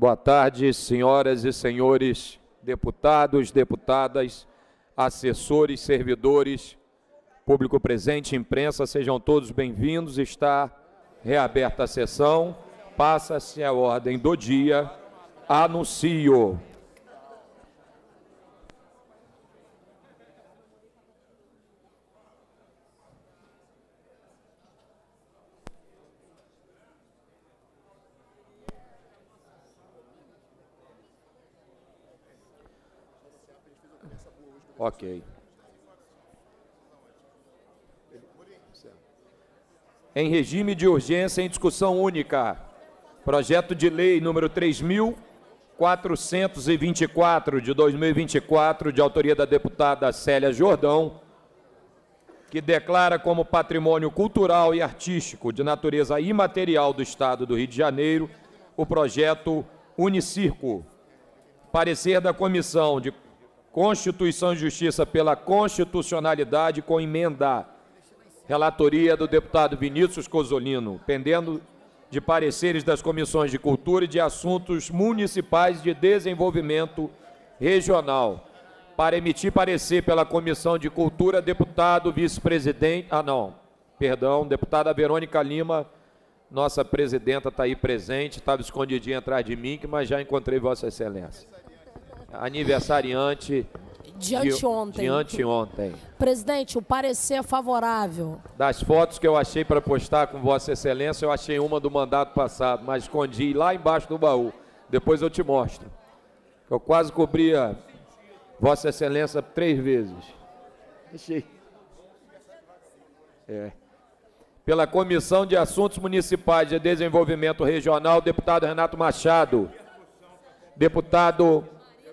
Boa tarde, senhoras e senhores deputados, deputadas, assessores, servidores, público presente, imprensa, sejam todos bem-vindos. Está reaberta a sessão. Passa-se a ordem do dia. Anuncio. Ok. Em regime de urgência, em discussão única, projeto de lei número 3.424 de 2024, de autoria da deputada Célia Jordão, que declara como patrimônio cultural e artístico de natureza imaterial do Estado do Rio de Janeiro o projeto Unicirco. Parecer da Comissão de Constituição e Justiça pela Constitucionalidade com emenda. Relatoria do deputado Vinícius Cosolino, pendendo de pareceres das comissões de Cultura e de Assuntos Municipais de Desenvolvimento Regional. Para emitir parecer pela Comissão de Cultura, deputado vice-presidente. Ah, não, perdão, deputada Verônica Lima, nossa presidenta está aí presente, estava escondidinha atrás de mim, mas já encontrei Vossa Excelência aniversariante de anteontem. De anteontem. Presidente, o parecer favorável. Das fotos que eu achei para postar com Vossa Excelência, eu achei uma do mandato passado, mas escondi lá embaixo do baú. Depois eu te mostro. Eu quase cobria Vossa Excelência três vezes. Achei. É. Pela Comissão de Assuntos Municipais de Desenvolvimento Regional, deputado Renato Machado. Deputado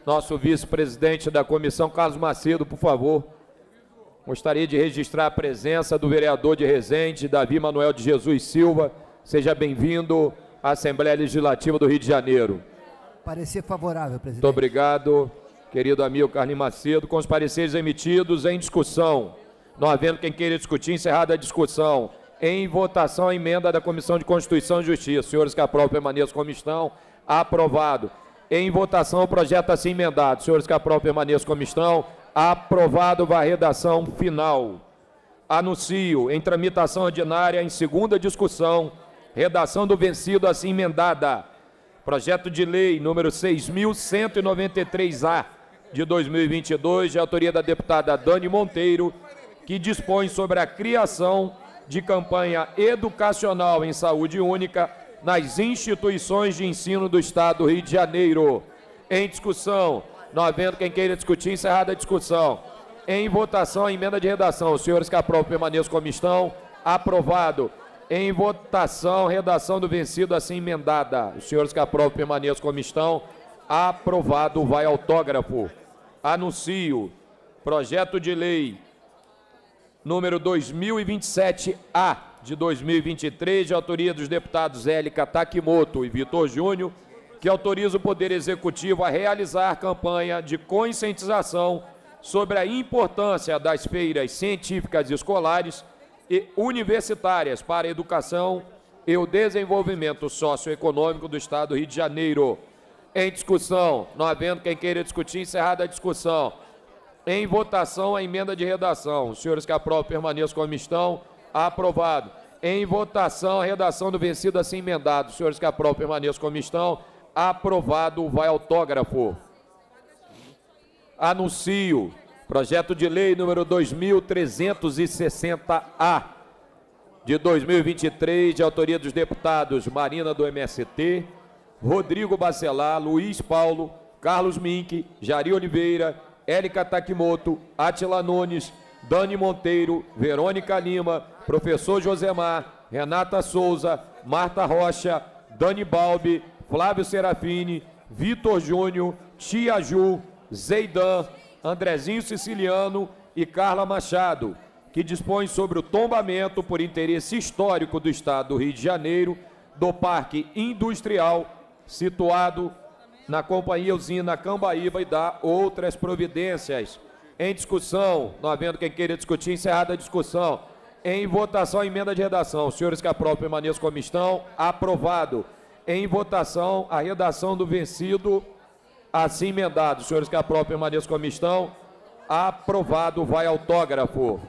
nosso vice-presidente da comissão, Carlos Macedo, por favor. Gostaria de registrar a presença do vereador de Resende, Davi Manuel de Jesus Silva. Seja bem-vindo à Assembleia Legislativa do Rio de Janeiro. Parecer favorável, presidente. Muito obrigado, querido amigo Carlos Macedo. Com os pareceres emitidos em discussão. Não havendo quem queira discutir, encerrada a discussão. Em votação, a emenda da Comissão de Constituição e Justiça. Senhores que aprovam, permaneçam como estão. Aprovado. Em votação, o projeto assim emendado. Senhores aprovam, permaneçam como estão. Aprovado a redação final. Anuncio em tramitação ordinária, em segunda discussão, redação do vencido assim emendada. Projeto de lei número 6.193-A de 2022, de autoria da deputada Dani Monteiro, que dispõe sobre a criação de campanha educacional em saúde única nas instituições de ensino do Estado do Rio de Janeiro. Em discussão, não havendo quem queira discutir, encerrada a discussão. Em votação, a emenda de redação. Os senhores que aprovam permaneçam como estão. Aprovado. Em votação, redação do vencido assim emendada. Os senhores que aprovam permaneçam como estão. Aprovado. Vai autógrafo. Anuncio. Projeto de lei número 2027-A de 2023, de autoria dos deputados Élica Takimoto e Vitor Júnior, que autoriza o Poder Executivo a realizar campanha de conscientização sobre a importância das feiras científicas escolares e universitárias para a educação e o desenvolvimento socioeconômico do Estado do Rio de Janeiro. Em discussão, não havendo quem queira discutir, encerrada a discussão. Em votação, a emenda de redação. Os senhores que aprovam permaneçam como estão. Aprovado. Em votação, a redação do vencido assim emendado. Os senhores que aprovam permaneçam como estão. Aprovado. Vai autógrafo. Anuncio. Projeto de lei número 2360-A de 2023, de autoria dos deputados Marina do MST, Rodrigo Bacelar, Luiz Paulo, Carlos Mink, Jari Oliveira, Érica Takimoto, Atila Nunes, Dani Monteiro, Verônica Lima, Professor Josemar, Renata Souza, Marta Rocha, Dani Balbi, Flávio Serafini, Vitor Júnior, Tia Ju, Zeidan, Andrezinho Siciliano e Carla Machado, que dispõe sobre o tombamento por interesse histórico do Estado do Rio de Janeiro do Parque Industrial situado na Companhia Usina Cambaíba e dá outras providências em discussão, não havendo quem queira discutir, encerrada a discussão. Em votação, emenda de redação. Senhores que aprovam permaneçam como estão. Aprovado. em votação a redação do vencido assim emendado. Senhores que aprovam permaneçam como estão. Aprovado, vai autógrafo.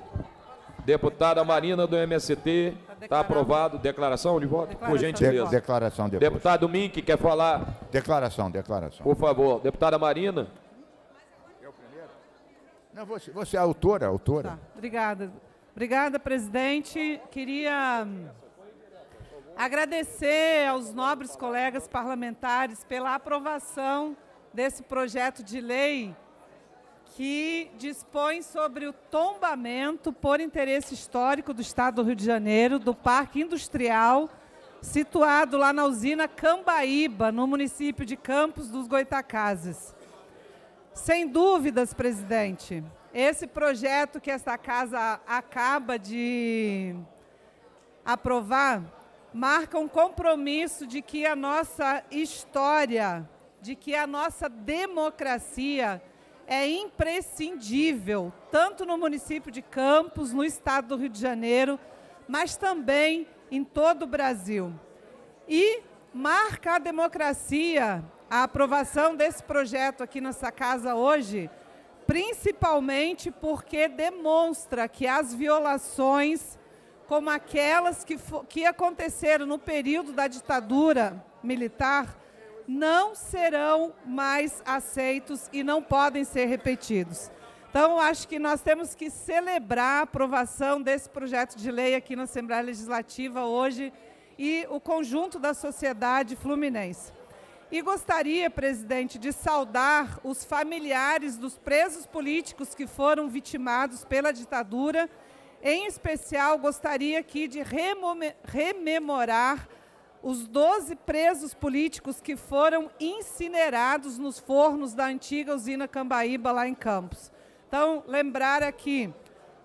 Deputada Marina do MST, está aprovado. Declaração de voto? Por Declaração. gentileza. De- declaração depois. Deputado Mink, quer falar? Declaração, declaração. Por favor. Deputada Marina? Não, você, você é autora, autora. Tá, obrigada. Obrigada, presidente. Queria hum, agradecer aos nobres colegas parlamentares pela aprovação desse projeto de lei que dispõe sobre o tombamento por interesse histórico do Estado do Rio de Janeiro do Parque Industrial situado lá na usina Cambaíba, no município de Campos dos Goitacazes. Sem dúvidas, presidente, esse projeto que esta casa acaba de aprovar marca um compromisso de que a nossa história, de que a nossa democracia é imprescindível, tanto no município de Campos, no estado do Rio de Janeiro, mas também em todo o Brasil. E marca a democracia a aprovação desse projeto aqui nessa casa hoje, principalmente porque demonstra que as violações, como aquelas que, que aconteceram no período da ditadura militar, não serão mais aceitos e não podem ser repetidos. Então, acho que nós temos que celebrar a aprovação desse projeto de lei aqui na Assembleia Legislativa hoje e o conjunto da sociedade fluminense. E gostaria, presidente, de saudar os familiares dos presos políticos que foram vitimados pela ditadura. Em especial, gostaria aqui de rememorar os 12 presos políticos que foram incinerados nos fornos da antiga usina Cambaíba, lá em Campos. Então, lembrar aqui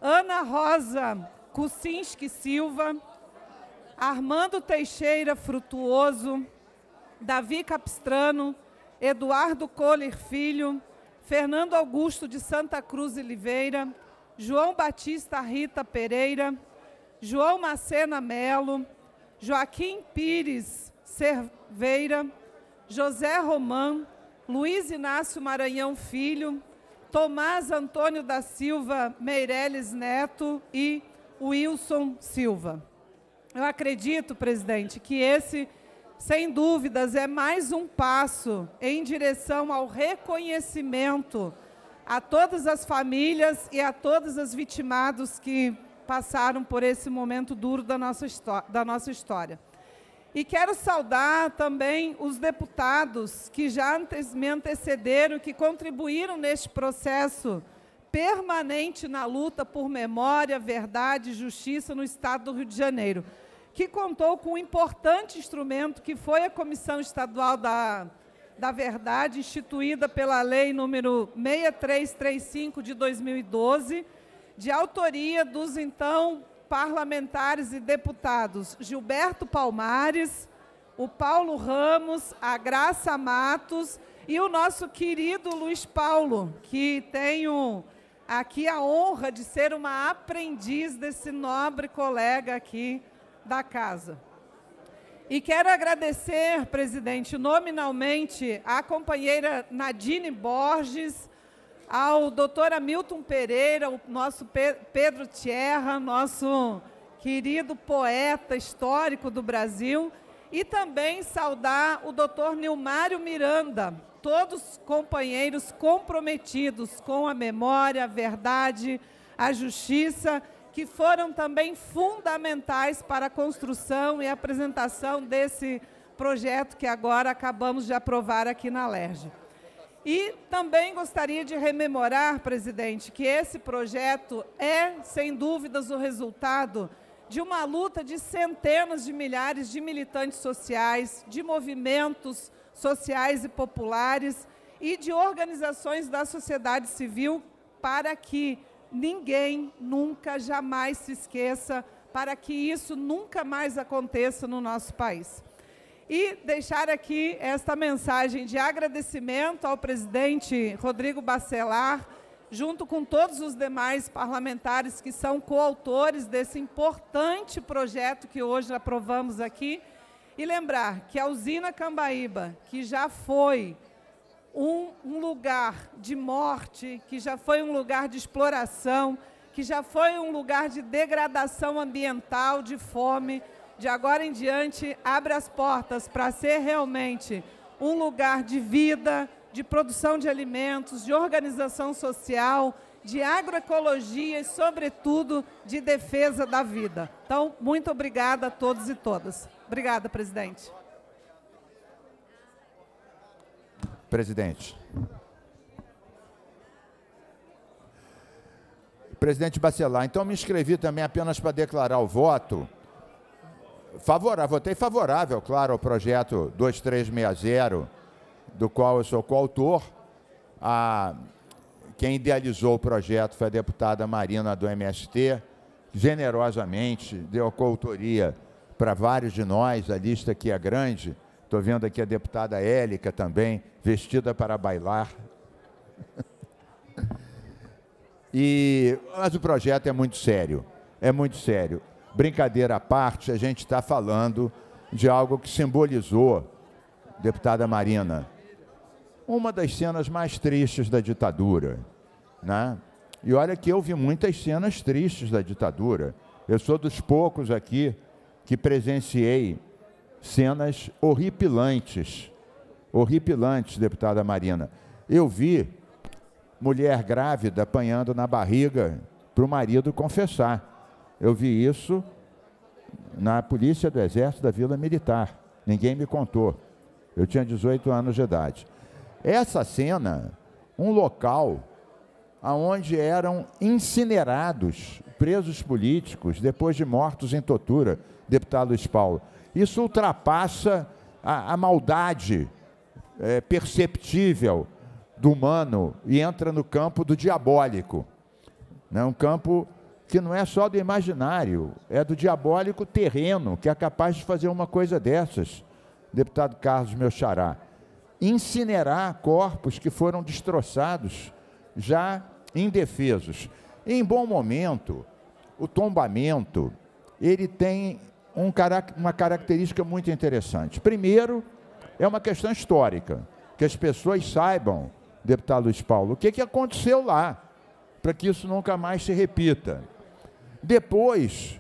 Ana Rosa Kucinski Silva, Armando Teixeira Frutuoso, Davi Capistrano, Eduardo Kohler Filho, Fernando Augusto de Santa Cruz Oliveira, João Batista Rita Pereira, João Macena Melo, Joaquim Pires Cerveira, José Romão, Luiz Inácio Maranhão Filho, Tomás Antônio da Silva Meireles Neto e Wilson Silva. Eu acredito, presidente, que esse, sem dúvidas, é mais um passo em direção ao reconhecimento a todas as famílias e a todos os vitimados que passaram por esse momento duro da nossa, da nossa história. E quero saudar também os deputados que já me antecederam, que contribuíram neste processo permanente na luta por memória, verdade e justiça no Estado do Rio de Janeiro, que contou com um importante instrumento que foi a Comissão Estadual da, da Verdade, instituída pela Lei número 6335 de 2012, de autoria dos então parlamentares e deputados Gilberto Palmares, o Paulo Ramos, a Graça Matos e o nosso querido Luiz Paulo, que tenho aqui a honra de ser uma aprendiz desse nobre colega aqui da casa. E quero agradecer, presidente, nominalmente, à companheira Nadine Borges, ao doutor Hamilton Pereira, o nosso Pe- Pedro Tierra, nosso querido poeta histórico do Brasil, e também saudar o doutor Nilmário Miranda, todos companheiros comprometidos com a memória, a verdade, a justiça, que foram também fundamentais para a construção e apresentação desse projeto que agora acabamos de aprovar aqui na LERJ. E também gostaria de rememorar, presidente, que esse projeto é, sem dúvidas, o resultado de uma luta de centenas de milhares de militantes sociais, de movimentos sociais e populares e de organizações da sociedade civil para que ninguém nunca, jamais se esqueça, para que isso nunca mais aconteça no nosso país. E deixar aqui esta mensagem de agradecimento ao presidente Rodrigo Bacelar, junto com todos os demais parlamentares que são coautores desse importante projeto que hoje aprovamos aqui, E lembrar que a usina Cambaíba, que já foi um, um, lugar de morte, que já foi um lugar de exploração, que já foi um lugar de degradação ambiental, de fome, de agora em diante abre as portas para ser realmente um lugar de vida, de produção de alimentos, de organização social, de agroecologia e, sobretudo, de defesa da vida. Então, muito obrigada a todos e todas. Obrigada, presidente. Presidente. Presidente Bacelar, então me inscrevi também apenas para declarar o voto favorável, votei favorável, claro, ao projeto 2360, do qual eu sou coautor. A, quem idealizou o projeto foi a deputada Marina do MST, generosamente deu coautoria para vários de nós, a lista aqui é grande. Estou vendo aqui a deputada Élica também, vestida para bailar. e, mas o projeto é muito sério, é muito sério. Brincadeira à parte, a gente está falando de algo que simbolizou, deputada Marina, uma das cenas mais tristes da ditadura. Né? E olha que eu vi muitas cenas tristes da ditadura. Eu sou dos poucos aqui que presenciei cenas horripilantes. Horripilantes, deputada Marina. Eu vi mulher grávida apanhando na barriga para o marido confessar. Eu vi isso na polícia do Exército da Vila Militar. Ninguém me contou. Eu tinha 18 anos de idade. Essa cena, um local aonde eram incinerados presos políticos depois de mortos em tortura, deputado Luiz Paulo. Isso ultrapassa a, a maldade é, perceptível do humano e entra no campo do diabólico. Né? Um campo que não é só do imaginário, é do diabólico terreno, que é capaz de fazer uma coisa dessas, deputado Carlos meu. Incinerar corpos que foram destroçados, já indefesos. Em bom momento, o tombamento, ele tem um, uma característica muito interessante. Primeiro, é uma questão histórica, que as pessoas saibam, deputado Luiz Paulo, o que, que aconteceu lá, para que isso nunca mais se repita. Depois,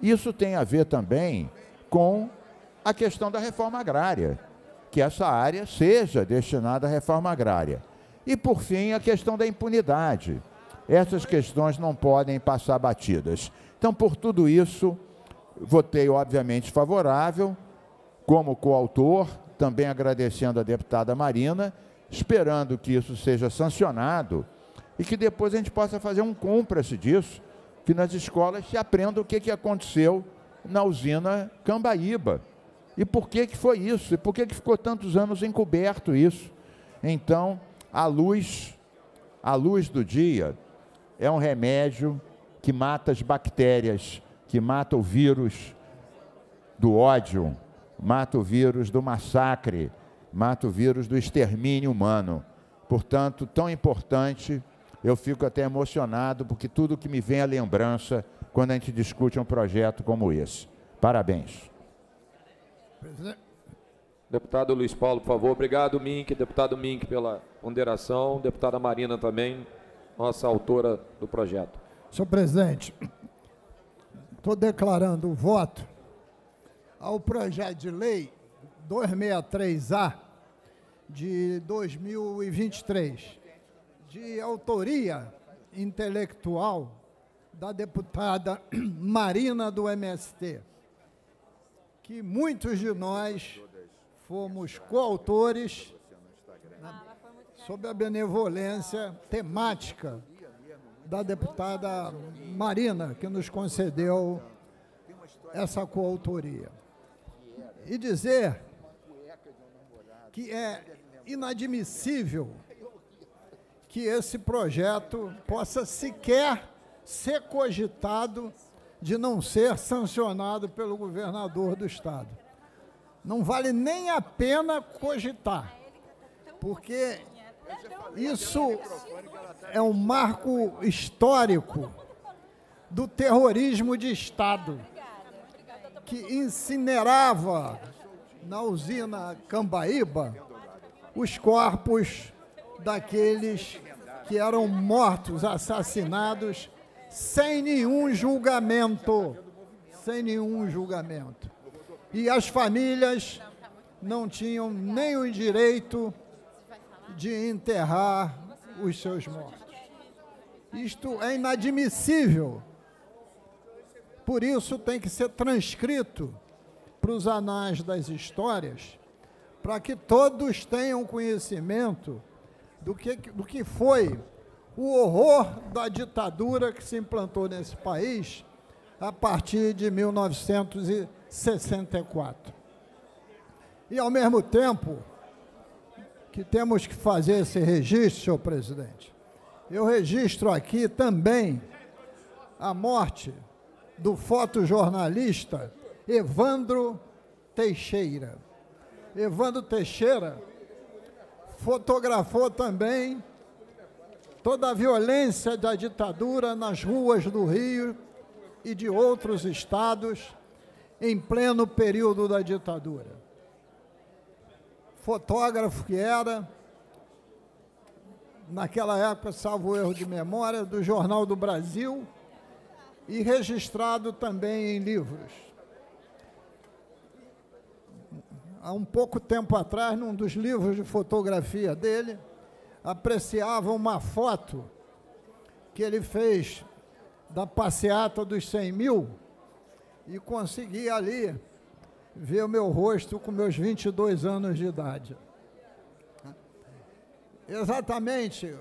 isso tem a ver também com a questão da reforma agrária, que essa área seja destinada à reforma agrária. E, por fim, a questão da impunidade. Essas questões não podem passar batidas. Então, por tudo isso, votei, obviamente, favorável, como coautor, também agradecendo a deputada Marina, esperando que isso seja sancionado e que depois a gente possa fazer um cúmplice disso que nas escolas se aprenda o que, que aconteceu na usina Cambaíba. E por que, que foi isso? E por que, que ficou tantos anos encoberto isso? Então, a luz, a luz do dia é um remédio que mata as bactérias, que mata o vírus do ódio, mata o vírus do massacre, mata o vírus do extermínio humano. Portanto, tão importante eu fico até emocionado, porque tudo que me vem à lembrança quando a gente discute um projeto como esse. Parabéns. Deputado Luiz Paulo, por favor. Obrigado, Mink. Deputado Mink, pela ponderação. Deputada Marina também, nossa autora do projeto. Senhor presidente, estou declarando o voto ao projeto de lei 263A de 2023 de autoria intelectual da deputada Marina do MST, que muitos de nós fomos coautores sob a benevolência temática da deputada Marina, que nos concedeu essa coautoria. E dizer que é inadmissível que esse projeto possa sequer ser cogitado de não ser sancionado pelo governador do estado. Não vale nem a pena cogitar, porque isso é um marco histórico do terrorismo de Estado, que incinerava na usina Cambaíba os corpos daqueles que eram mortos, assassinados, sem nenhum julgamento. Sem nenhum julgamento. E as famílias não tinham nem o direito de enterrar os seus mortos. Isto é inadmissível. Por isso tem que ser transcrito para os anais das histórias, para que todos tenham conhecimento do que, do que foi o horror da ditadura que se implantou nesse país a partir de 1964. E, ao mesmo tempo, que temos que fazer esse registro, senhor presidente, eu registro aqui também a morte do fotojornalista Evandro Teixeira. Evandro Teixeira fotografou também toda a violência da ditadura nas ruas do Rio e de outros estados em pleno período da ditadura. Fotógrafo que era, naquela época, salvo erro de memória, do Jornal do Brasil e registrado também em livros. Há um pouco tempo atrás, num dos livros de fotografia dele, apreciava uma foto que ele fez da passeata dos 100 mil e consegui ali ver o meu rosto com meus 22 anos de idade. Exatamente,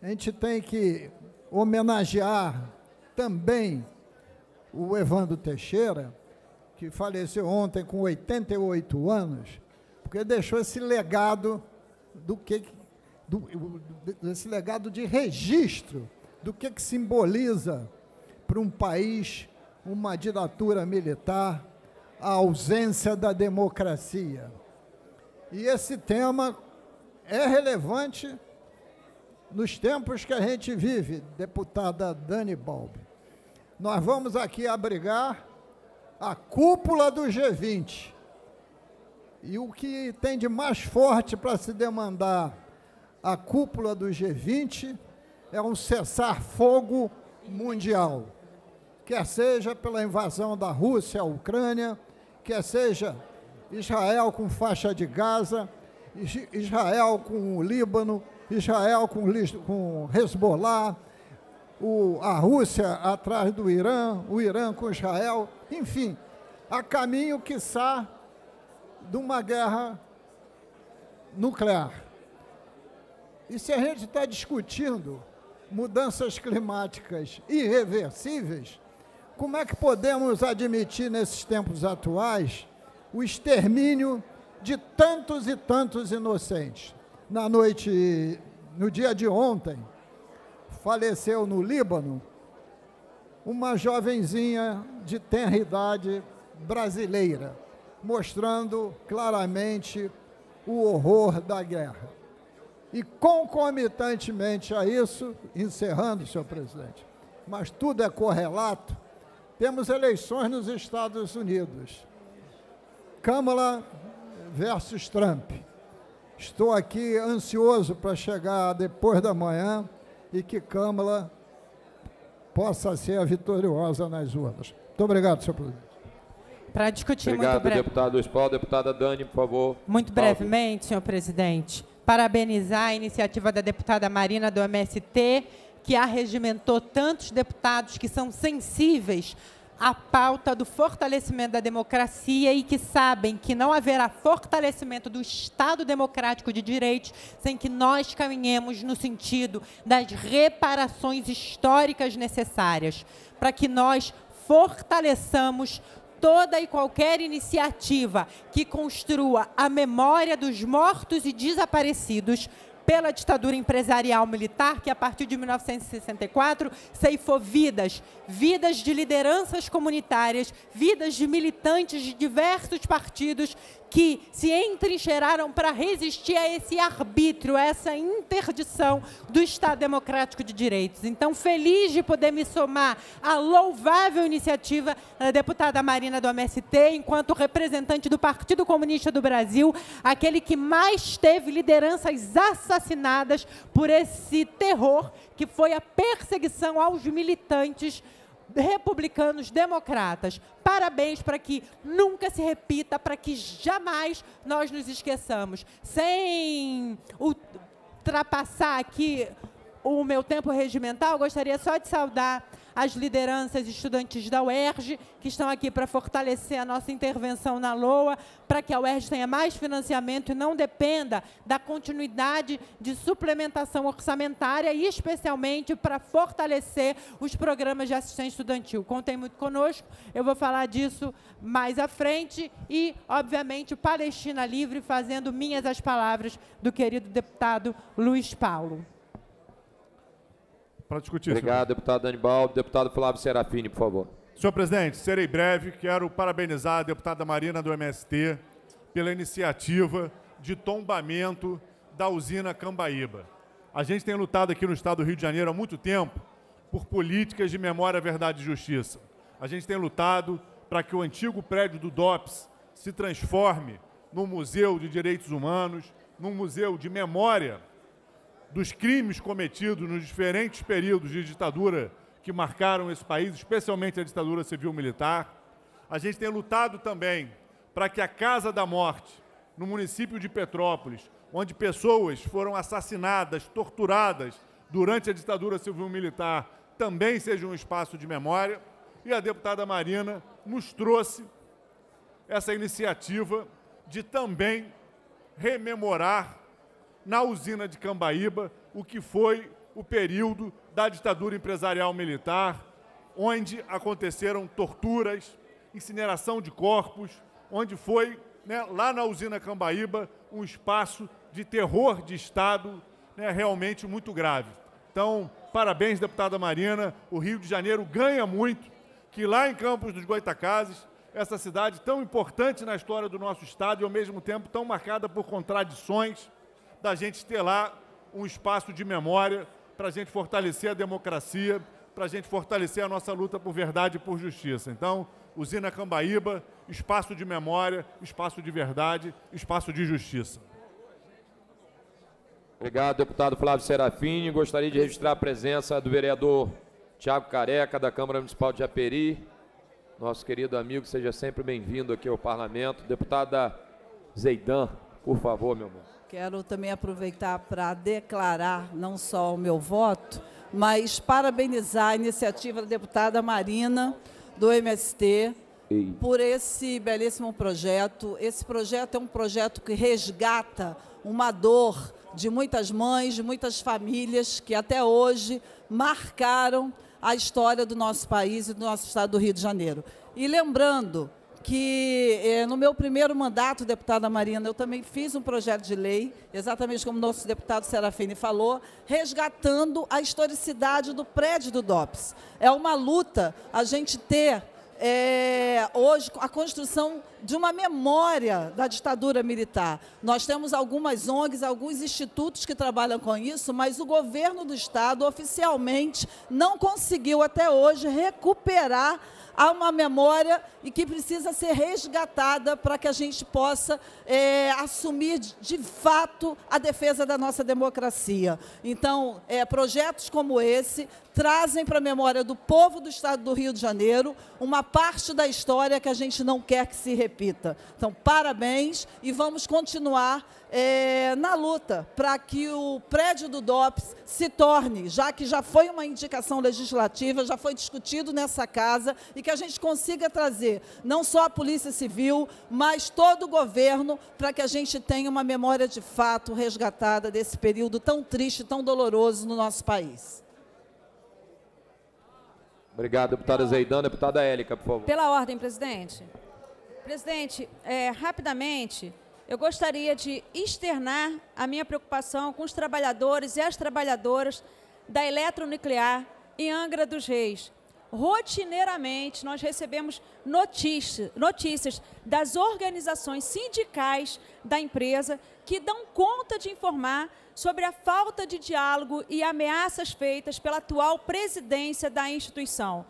a gente tem que homenagear também o Evandro Teixeira, que faleceu ontem com 88 anos, porque deixou esse legado do que do, desse legado de registro do que, que simboliza para um país uma ditadura militar, a ausência da democracia. E esse tema é relevante nos tempos que a gente vive, deputada Dani Balbi. Nós vamos aqui abrigar a cúpula do G20. E o que tem de mais forte para se demandar a cúpula do G20 é um cessar-fogo mundial, quer seja pela invasão da Rússia à Ucrânia, quer seja Israel com faixa de Gaza, Israel com o Líbano, Israel com, com Hezbollah, o, a Rússia atrás do Irã, o Irã com Israel, enfim, a caminho, quiçá, de uma guerra nuclear. E se a gente está discutindo mudanças climáticas irreversíveis, como é que podemos admitir nesses tempos atuais o extermínio de tantos e tantos inocentes? Na noite, no dia de ontem, faleceu no Líbano uma jovenzinha de tenra idade brasileira, mostrando claramente o horror da guerra. E concomitantemente a isso, encerrando, senhor presidente, mas tudo é correlato, temos eleições nos Estados Unidos. Câmara versus Trump. Estou aqui ansioso para chegar depois da manhã e que Câmara possa ser a vitoriosa nas urnas. Muito obrigado, senhor presidente. Para discutir Obrigado, muito breve. deputado Espal. Deputada Dani, por favor. Muito brevemente, senhor presidente parabenizar a iniciativa da deputada Marina do MST, que arregimentou tantos deputados que são sensíveis à pauta do fortalecimento da democracia e que sabem que não haverá fortalecimento do Estado democrático de direitos sem que nós caminhemos no sentido das reparações históricas necessárias, para que nós fortaleçamos toda e qualquer iniciativa que construa a memória dos mortos e desaparecidos pela ditadura empresarial militar, que a partir de 1964 ceifou vidas, vidas de lideranças comunitárias, vidas de militantes de diversos partidos que se entrincheiraram para resistir a esse arbítrio, a essa interdição do Estado Democrático de Direitos. Então, feliz de poder me somar à louvável iniciativa da deputada Marina do MST, enquanto representante do Partido Comunista do Brasil, aquele que mais teve lideranças assassinadas por esse terror que foi a perseguição aos militantes republicanos democratas. Parabéns para que nunca se repita, para que jamais nós nos esqueçamos. Sem ultrapassar aqui o meu tempo regimental, gostaria só de saudar as lideranças estudantis da UERJ, que estão aqui para fortalecer a nossa intervenção na LOA, para que a UERJ tenha mais financiamento e não dependa da continuidade de suplementação orçamentária e, especialmente, para fortalecer os programas de assistência estudantil. Contem muito conosco, eu vou falar disso mais à frente e, obviamente, Palestina Livre, fazendo minhas as palavras do querido deputado Luiz Paulo. Para discutir. Obrigado, senhor. deputado Anibal. Deputado Flávio Serafini, por favor. Senhor presidente, serei breve. Quero parabenizar a deputada Marina do MST pela iniciativa de tombamento da usina Cambaíba. A gente tem lutado aqui no estado do Rio de Janeiro há muito tempo por políticas de memória, verdade e justiça. A gente tem lutado para que o antigo prédio do DOPS se transforme num museu de direitos humanos, num museu de memória dos crimes cometidos nos diferentes períodos de ditadura que marcaram esse país, especialmente a ditadura civil-militar. A gente tem lutado também para que a Casa da Morte, no município de Petrópolis, onde pessoas foram assassinadas, torturadas durante a ditadura civil-militar, também seja um espaço de memória. E a deputada Marina nos trouxe essa iniciativa de também rememorar na usina de Cambaíba, o que foi o período da ditadura empresarial militar, onde aconteceram torturas, incineração de corpos, onde foi, né, lá na usina Cambaíba, um espaço de terror de Estado né, realmente muito grave. Então, parabéns, deputada Marina. O Rio de Janeiro ganha muito que lá em Campos dos Goitacazes, essa cidade tão importante na história do nosso Estado e, ao mesmo tempo, tão marcada por contradições, da gente ter lá um espaço de memória para a gente fortalecer a democracia, para a gente fortalecer a nossa luta por verdade e por justiça. Então, usina Cambaíba, espaço de memória, espaço de verdade, espaço de justiça. Obrigado, deputado Flávio Serafini. Gostaria de registrar a presença do vereador Tiago Careca, da Câmara Municipal de Japeri. Nosso querido amigo, seja sempre bem-vindo aqui ao Parlamento. Deputada Zeidan, por favor, meu irmão. Quero também aproveitar para declarar não só o meu voto, mas parabenizar a iniciativa da deputada Marina, do MST, por esse belíssimo projeto. Esse projeto é um projeto que resgata uma dor de muitas mães, de muitas famílias que até hoje marcaram a história do nosso país e do nosso estado do Rio de Janeiro. E lembrando que eh, no meu primeiro mandato, deputada Marina, eu também fiz um projeto de lei, exatamente como nosso deputado Serafini falou, resgatando a historicidade do prédio do DOPS. É uma luta a gente ter é, hoje a construção de uma memória da ditadura militar. Nós temos algumas ONGs, alguns institutos que trabalham com isso, mas o governo do Estado oficialmente não conseguiu até hoje recuperar há uma memória e que precisa ser resgatada para que a gente possa é, assumir de fato a defesa da nossa democracia. Então, é, projetos como esse trazem para a memória do povo do Estado do Rio de Janeiro uma parte da história que a gente não quer que se repita. Então, parabéns e vamos continuar é, na luta para que o prédio do DOPS se torne, já que já foi uma indicação legislativa, já foi discutido nessa casa, e que a gente consiga trazer não só a Polícia Civil, mas todo o governo, para que a gente tenha uma memória de fato resgatada desse período tão triste, tão doloroso no nosso país. Obrigado, deputada Zeidan. Deputada Élica, por favor. Pela ordem, presidente. Presidente, é, rapidamente, eu gostaria de externar a minha preocupação com os trabalhadores e as trabalhadoras da eletronuclear em Angra dos Reis. Rotineiramente, nós recebemos notícias, notícias das organizações sindicais da empresa que dão conta de informar sobre a falta de diálogo e ameaças feitas pela atual presidência da instituição.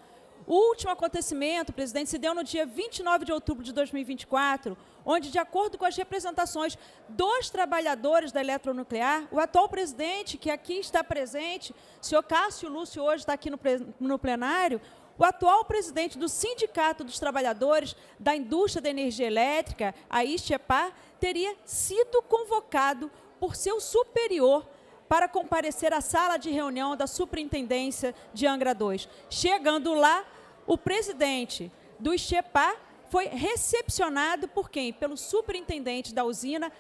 O último acontecimento, presidente, se deu no dia 29 de outubro de 2024, onde, de acordo com as representações dos trabalhadores da eletronuclear, o atual presidente, que aqui está presente, o senhor Cássio Lúcio, hoje está aqui no, plenário, o atual presidente do Sindicato dos Trabalhadores da Indústria da Energia Elétrica, a ISTEPAR, teria sido convocado por seu superior para comparecer à sala de reunião da Superintendência de Angra 2. Chegando lá, o presidente do IXEPA foi recepcionado por quem? Pelo superintendente da usina,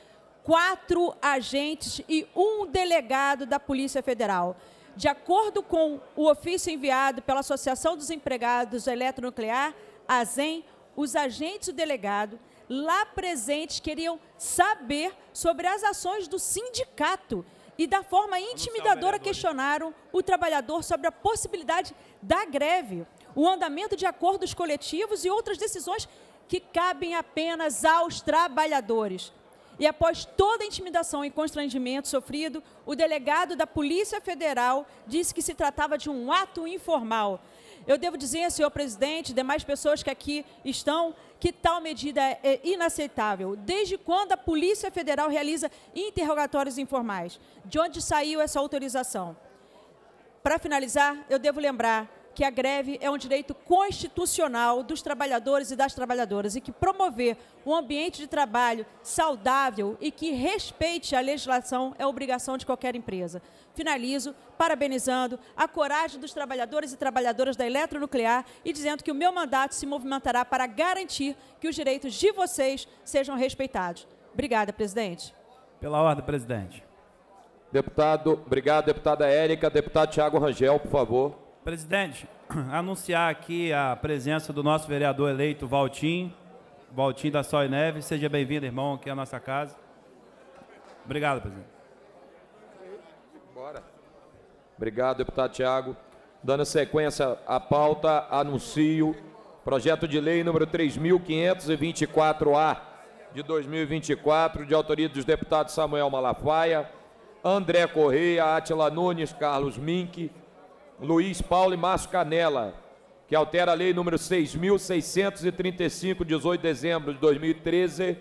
quatro agentes e um delegado da Polícia Federal. De acordo com o ofício enviado pela Associação dos Empregados Eletronuclear, a ZEM, os agentes e o delegado lá presentes queriam saber sobre as ações do sindicato e da forma intimidadora questionaram o trabalhador sobre a possibilidade da greve o andamento de acordos coletivos e outras decisões que cabem apenas aos trabalhadores. E após toda a intimidação e constrangimento sofrido, o delegado da Polícia Federal disse que se tratava de um ato informal. Eu devo dizer, senhor presidente, demais pessoas que aqui estão, que tal medida é inaceitável. Desde quando a Polícia Federal realiza interrogatórios informais? De onde saiu essa autorização? Para finalizar, eu devo lembrar que a greve é um direito constitucional dos trabalhadores e das trabalhadoras e que promover um ambiente de trabalho saudável e que respeite a legislação é obrigação de qualquer empresa. Finalizo parabenizando a coragem dos trabalhadores e trabalhadoras da eletronuclear e dizendo que o meu mandato se movimentará para garantir que os direitos de vocês sejam respeitados. Obrigada, presidente. Pela ordem, presidente. Deputado, obrigado, deputada Érica. Deputado Tiago Rangel, por favor. Presidente, anunciar aqui a presença do nosso vereador eleito, Valtim, Valtim da Sol e Neves. Seja bem-vindo, irmão, aqui à nossa casa. Obrigado, presidente. Bora. Obrigado, deputado Tiago. Dando sequência à pauta, anuncio projeto de lei número 3524-A de 2024, de autoria dos deputados Samuel Malafaia, André Correia, Atila Nunes, Carlos Mink, Luiz Paulo e Márcio Canela, que altera a lei número 6.635, 18 de dezembro de 2013,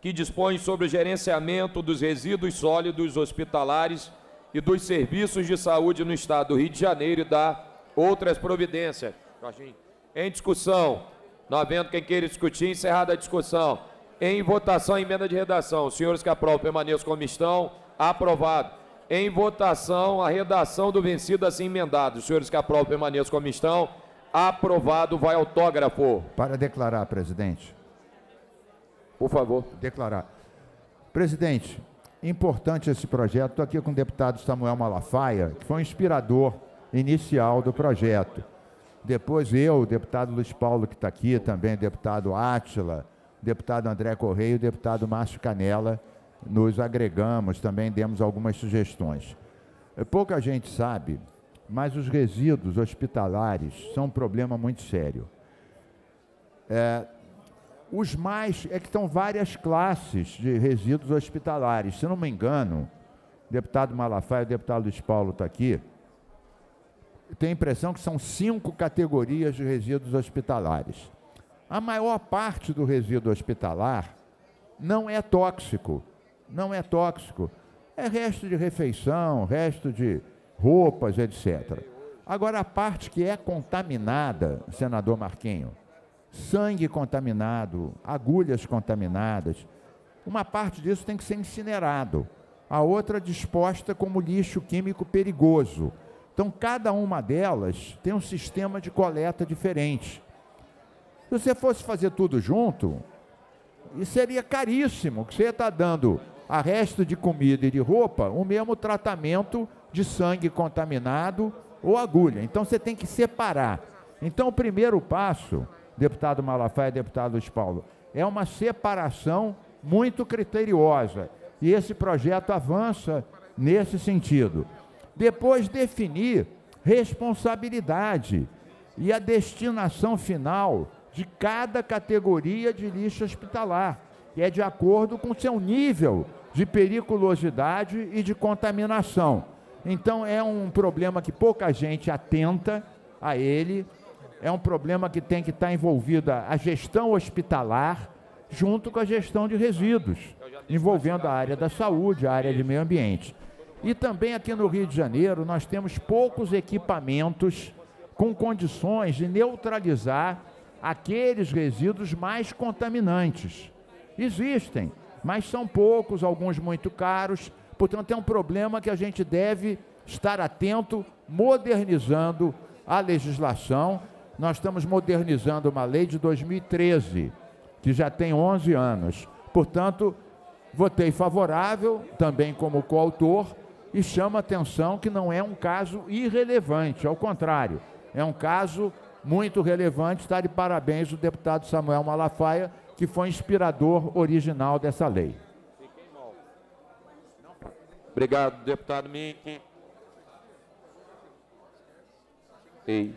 que dispõe sobre o gerenciamento dos resíduos sólidos hospitalares e dos serviços de saúde no estado do Rio de Janeiro e dá outras providências. Em discussão, não havendo quem queira discutir, encerrada a discussão. Em votação, emenda de redação. Os senhores que aprovam permaneçam como estão. Aprovado. Em votação, a redação do vencido assim emendado. Os senhores que aprovam permaneçam como estão. Aprovado, vai autógrafo. Para declarar, presidente. Por favor. Declarar. Presidente, importante esse projeto. Estou aqui com o deputado Samuel Malafaia, que foi um inspirador inicial do projeto. Depois eu, o deputado Luiz Paulo, que está aqui, também o deputado Átila, deputado André Correia e o deputado Márcio Canela, nos agregamos, também demos algumas sugestões. É, pouca gente sabe, mas os resíduos hospitalares são um problema muito sério. É, os mais, é que estão várias classes de resíduos hospitalares. Se não me engano, o deputado Malafaia, o deputado Luiz Paulo está aqui, tenho a impressão que são cinco categorias de resíduos hospitalares. A maior parte do resíduo hospitalar não é tóxico não é tóxico. É resto de refeição, resto de roupas, etc. Agora, a parte que é contaminada, senador Marquinho, sangue contaminado, agulhas contaminadas, uma parte disso tem que ser incinerado, a outra disposta como lixo químico perigoso. Então, cada uma delas tem um sistema de coleta diferente. Se você fosse fazer tudo junto, seria caríssimo, que você está dando a resto de comida e de roupa o mesmo tratamento de sangue contaminado ou agulha. Então você tem que separar. Então o primeiro passo, deputado Malafaia deputado Luiz Paulo, é uma separação muito criteriosa. E esse projeto avança nesse sentido. Depois, definir responsabilidade e a destinação final de cada categoria de lixo hospitalar, que é de acordo com seu nível de periculosidade e de contaminação. Então é um problema que pouca gente atenta a ele, é um problema que tem que estar envolvida a gestão hospitalar junto com a gestão de resíduos, envolvendo a área da saúde, a área de meio ambiente. E também aqui no Rio de Janeiro nós temos poucos equipamentos com condições de neutralizar aqueles resíduos mais contaminantes. Existem, mas são poucos, alguns muito caros, portanto é um problema que a gente deve estar atento, modernizando a legislação. Nós estamos modernizando uma lei de 2013, que já tem 11 anos. Portanto, votei favorável, também como coautor, e chama atenção que não é um caso irrelevante, ao contrário, é um caso muito relevante. Está de parabéns o deputado Samuel Malafaia, que foi inspirador original dessa lei. Obrigado, deputado Mink. Ei.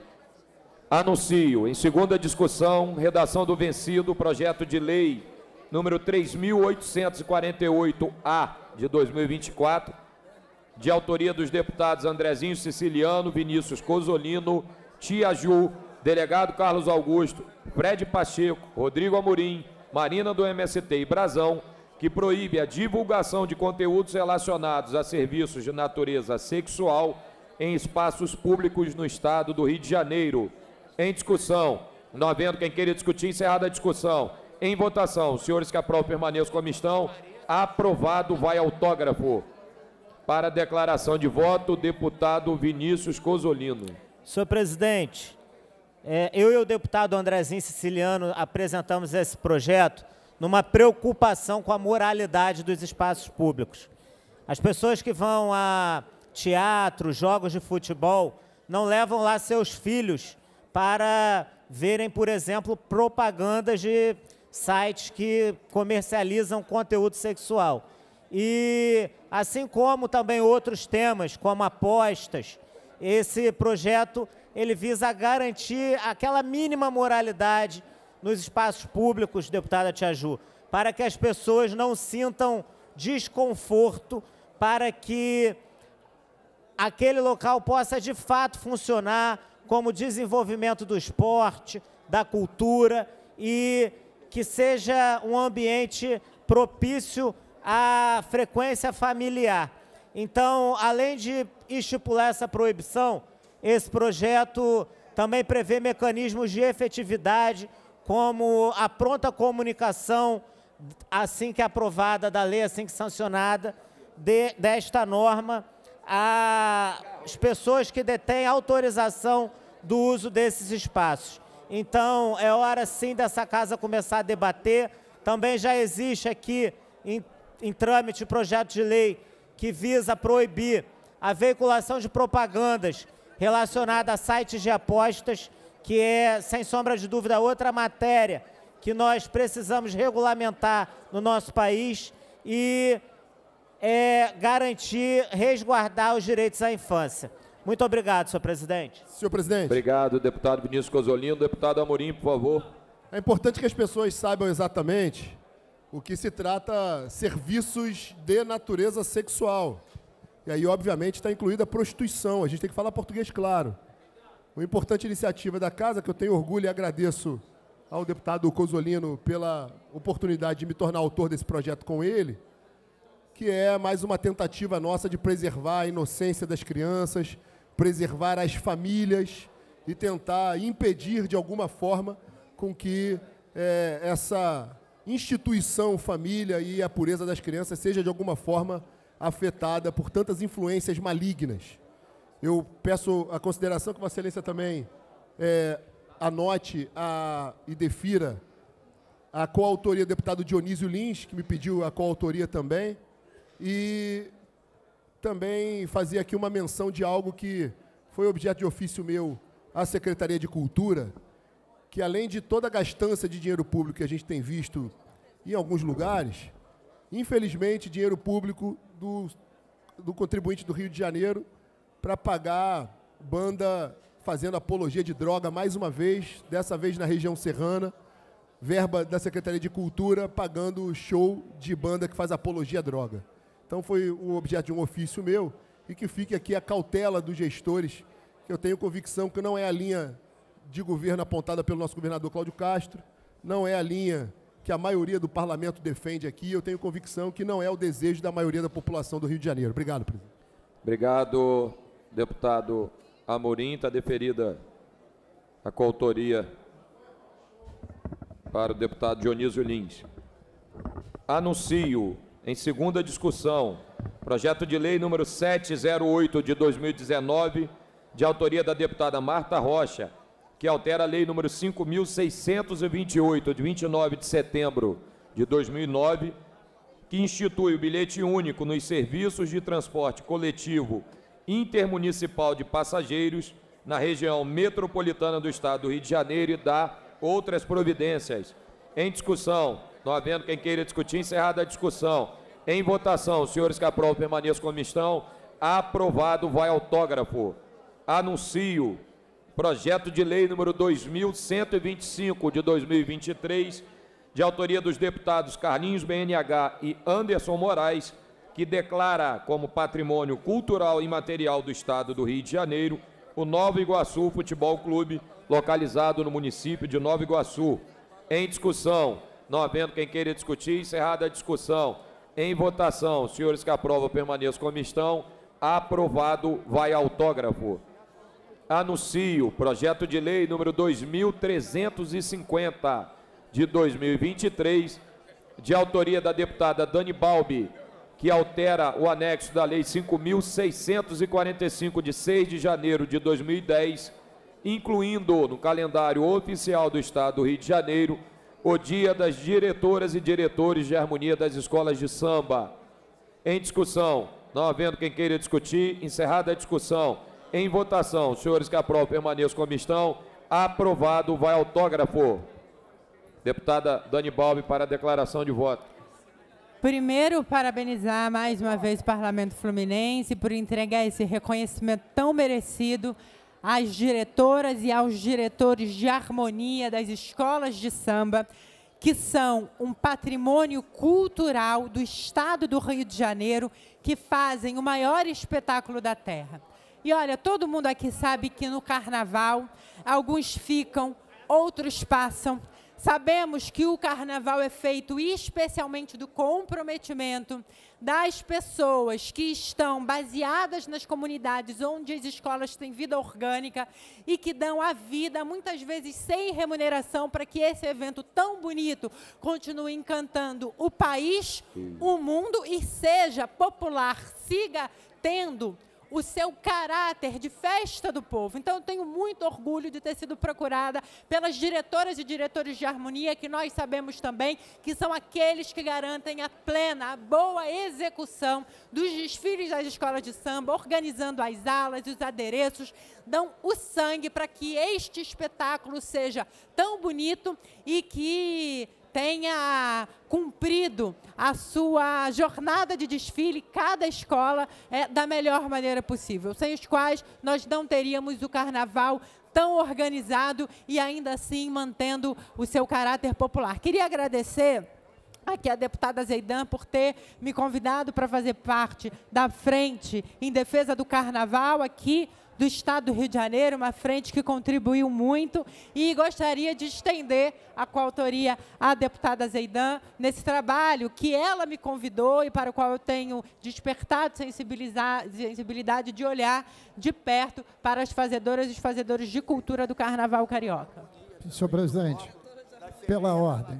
Anuncio, em segunda discussão, redação do vencido, projeto de lei número 3.848-A de 2024, de autoria dos deputados Andrezinho Siciliano, Vinícius Cosolino, Tia Ju, delegado Carlos Augusto, Fred Pacheco, Rodrigo Amorim, Marina do MST e Brazão, que proíbe a divulgação de conteúdos relacionados a serviços de natureza sexual em espaços públicos no estado do Rio de Janeiro. Em discussão, não havendo quem queira discutir, encerrada a discussão. Em votação, senhores que aprovam permaneçam como estão. Aprovado, vai autógrafo. Para declaração de voto, deputado Vinícius Cosolino. Senhor presidente, é, eu e o deputado Andrezinho Siciliano apresentamos esse projeto numa preocupação com a moralidade dos espaços públicos. As pessoas que vão a teatro, jogos de futebol, não levam lá seus filhos para verem, por exemplo, propagandas de sites que comercializam conteúdo sexual. E assim como também outros temas, como apostas, esse projeto ele visa garantir aquela mínima moralidade nos espaços públicos, deputada Tiaju, para que as pessoas não sintam desconforto, para que aquele local possa de fato funcionar como desenvolvimento do esporte, da cultura e que seja um ambiente propício à frequência familiar. Então, além de estipular essa proibição, esse projeto também prevê mecanismos de efetividade, como a pronta comunicação, assim que aprovada da lei, assim que sancionada, de, desta norma às pessoas que detêm autorização do uso desses espaços. Então, é hora sim dessa casa começar a debater. Também já existe aqui em, em trâmite projeto de lei que visa proibir a veiculação de propagandas relacionadas a sites de apostas, que é, sem sombra de dúvida, outra matéria que nós precisamos regulamentar no nosso país e é, garantir, resguardar os direitos à infância. Muito obrigado, senhor presidente. Senhor presidente. Obrigado, deputado Vinícius Cosolino. Deputado Amorim, por favor. É importante que as pessoas saibam exatamente o que se trata serviços de natureza sexual. E aí, obviamente, está incluída a prostituição. A gente tem que falar português claro. Uma importante iniciativa da casa, que eu tenho orgulho e agradeço ao deputado Cosolino pela oportunidade de me tornar autor desse projeto com ele, que é mais uma tentativa nossa de preservar a inocência das crianças, preservar as famílias e tentar impedir de alguma forma com que é, essa instituição família e a pureza das crianças seja de alguma forma afetada por tantas influências malignas. Eu peço a consideração que Vossa Excelência também é, anote a, e defira a coautoria do deputado Dionísio Lins, que me pediu a coautoria também, e também fazer aqui uma menção de algo que foi objeto de ofício meu à Secretaria de Cultura, que além de toda a gastança de dinheiro público que a gente tem visto em alguns lugares, infelizmente, dinheiro público do, do contribuinte do Rio de Janeiro para pagar banda fazendo apologia de droga mais uma vez, dessa vez na região serrana, verba da Secretaria de Cultura pagando show de banda que faz apologia à droga. Então foi o objeto de um ofício meu e que fique aqui a cautela dos gestores, que eu tenho convicção que não é a linha de governo apontada pelo nosso governador Cláudio Castro, não é a linha que a maioria do parlamento defende aqui, eu tenho convicção que não é o desejo da maioria da população do Rio de Janeiro. Obrigado, presidente. Obrigado, deputado Amorim. Está deferida a coautoria para o deputado Dionísio Lins. Anuncio em segunda discussão projeto de lei número 708 de 2019, de autoria da deputada Marta Rocha, que altera a lei número 5628 de 29 de setembro de 2009, que institui o bilhete único nos serviços de transporte coletivo intermunicipal de passageiros na região metropolitana do Estado do Rio de Janeiro e dá outras providências. Em discussão, não havendo quem queira discutir, encerrada a discussão. Em votação, senhores que aprovam permaneçam como estão. Aprovado, vai autógrafo. Anuncio projeto de lei número 2125 de 2023, de autoria dos deputados Carlinhos BNH e Anderson Moraes, que declara como patrimônio cultural e material do Estado do Rio de Janeiro o Nova Iguaçu Futebol Clube, localizado no município de Nova Iguaçu. Em discussão, não havendo quem queira discutir, encerrada a discussão. Em votação, senhores que aprovam permaneçam como estão. Aprovado, vai autógrafo. Anuncio projeto de lei número 2350 de 2023, de autoria da deputada Dani Balbi, que altera o anexo da Lei 5.645, de 6 de janeiro de 2010, incluindo no calendário oficial do Estado do Rio de Janeiro o Dia das Diretoras e Diretores de Harmonia das Escolas de Samba. Em discussão, não havendo quem queira discutir, encerrada a discussão. Em votação, senhores que aprovam permaneçam como estão. Aprovado, vai autógrafo. Deputada Dani Balbi para a declaração de voto. Primeiro, parabenizar mais uma vez o Parlamento Fluminense por entregar esse reconhecimento tão merecido às diretoras e aos diretores de harmonia das escolas de samba, que são um patrimônio cultural do Estado do Rio de Janeiro, que fazem o maior espetáculo da Terra. E olha, todo mundo aqui sabe que no Carnaval, alguns ficam, outros passam, Sabemos que o carnaval é feito especialmente do comprometimento das pessoas que estão baseadas nas comunidades onde as escolas têm vida orgânica e que dão a vida, muitas vezes sem remuneração, para que esse evento tão bonito continue encantando o país, o mundo e seja popular, siga tendo o seu caráter de festa do povo. Então, eu tenho muito orgulho de ter sido procurada pelas diretoras e diretores de harmonia, que nós sabemos também que são aqueles que garantem a plena, a boa execução dos desfiles das escolas de samba, organizando as alas e os adereços, dão o sangue para que este espetáculo seja tão bonito e que tenha cumprido a sua jornada de desfile, cada escola, é, da melhor maneira possível, sem os quais nós não teríamos o carnaval tão organizado e ainda assim mantendo o seu caráter popular. Queria agradecer aqui a deputada Zeidan por ter me convidado para fazer parte da frente em defesa do carnaval aqui do Estado do Rio de Janeiro, uma frente que contribuiu muito e gostaria de estender a coautoria à deputada Zeidan nesse trabalho que ela me convidou e para o qual eu tenho despertado sensibilidade de olhar de perto para as fazedoras e os fazedores de cultura do Carnaval Carioca. Senhor presidente, pela ordem.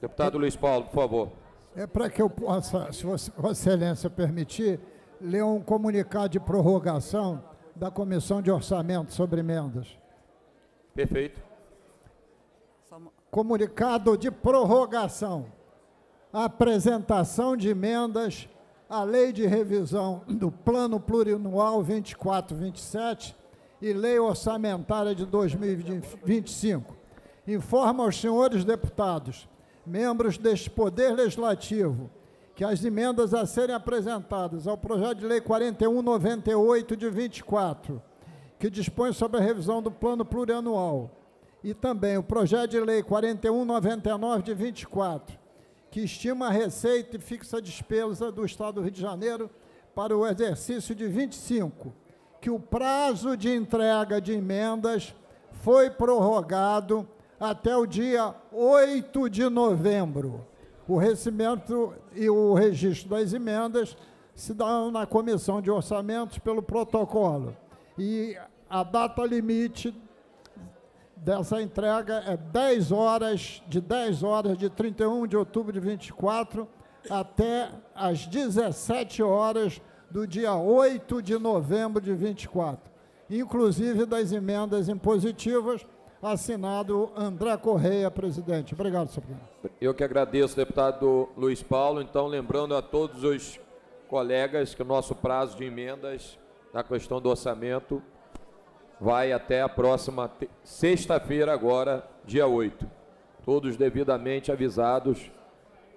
Deputado Luiz Paulo, por favor. É para que eu possa, se Vossa Excelência permitir, ler um comunicado de prorrogação da Comissão de Orçamento sobre emendas. Perfeito. Comunicado de prorrogação. Apresentação de emendas à Lei de Revisão do Plano Plurianual 24-27 e Lei Orçamentária de 2025. Informa aos senhores deputados membros deste Poder Legislativo, que as emendas a serem apresentadas ao projeto de lei 4198 de 24, que dispõe sobre a revisão do plano plurianual, e também o projeto de lei 4199 de 24, que estima a receita e fixa a despesa do Estado do Rio de Janeiro para o exercício de 25, que o prazo de entrega de emendas foi prorrogado até o dia 8 de novembro. O recebimento e o registro das emendas se dão na Comissão de Orçamentos pelo protocolo. E a data limite dessa entrega é 10 horas, de 10 horas de 31 de outubro de 24 até às 17 horas do dia 8 de novembro de 24, inclusive das emendas impositivas, assinado André Correia, presidente. Obrigado, senhor presidente. Eu que agradeço, deputado Luiz Paulo. Então, lembrando a todos os colegas que o nosso prazo de emendas na questão do orçamento vai até a próxima sexta-feira, agora, dia 8. Todos devidamente avisados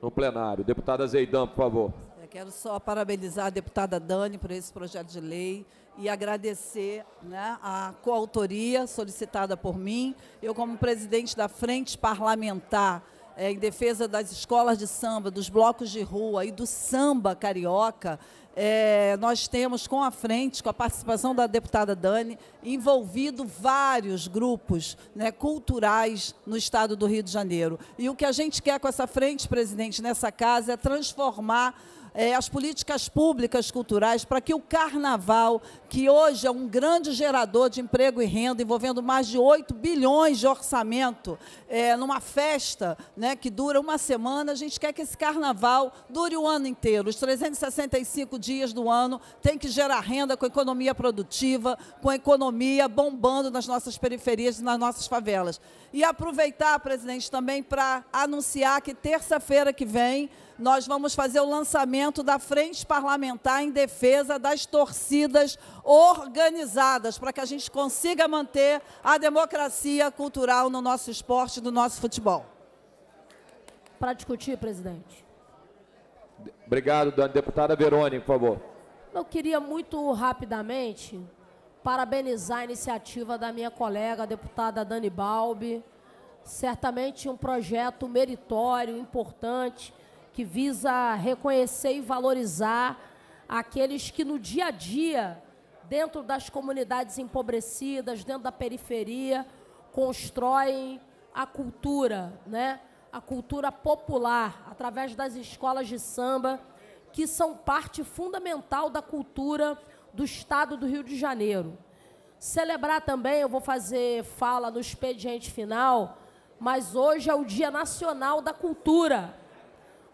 no plenário. Deputada Zeidan, por favor. Quero só parabenizar a deputada Dani por esse projeto de lei e agradecer né, a coautoria solicitada por mim. Eu, como presidente da Frente Parlamentar é, em defesa das escolas de samba, dos blocos de rua e do samba carioca, é, nós temos com a frente, com a participação da deputada Dani, envolvido vários grupos né, culturais no estado do Rio de Janeiro. E o que a gente quer com essa frente, presidente, nessa casa é transformar é, as políticas públicas culturais para que o carnaval, que hoje é um grande gerador de emprego e renda, envolvendo mais de 8 bilhões de orçamento, é, numa festa né, que dura uma semana, a gente quer que esse carnaval dure o ano inteiro. Os 365 dias do ano tem que gerar renda com economia produtiva, com economia bombando nas nossas periferias e nas nossas favelas. E aproveitar, presidente, também para anunciar que terça-feira que vem nós vamos fazer o lançamento da Frente Parlamentar em Defesa das Torcidas Organizadas, para que a gente consiga manter a democracia cultural no nosso esporte, no nosso futebol. Para discutir, presidente. Obrigado, deputada Verônica, por favor. Eu queria muito rapidamente parabenizar a iniciativa da minha colega, a deputada Dani Balbi. Certamente um projeto meritório, importante, que visa reconhecer e valorizar aqueles que no dia a dia, dentro das comunidades empobrecidas, dentro da periferia, constroem a cultura, né? A cultura popular através das escolas de samba, que são parte fundamental da cultura do estado do Rio de Janeiro. Celebrar também, eu vou fazer fala no expediente final, mas hoje é o Dia Nacional da Cultura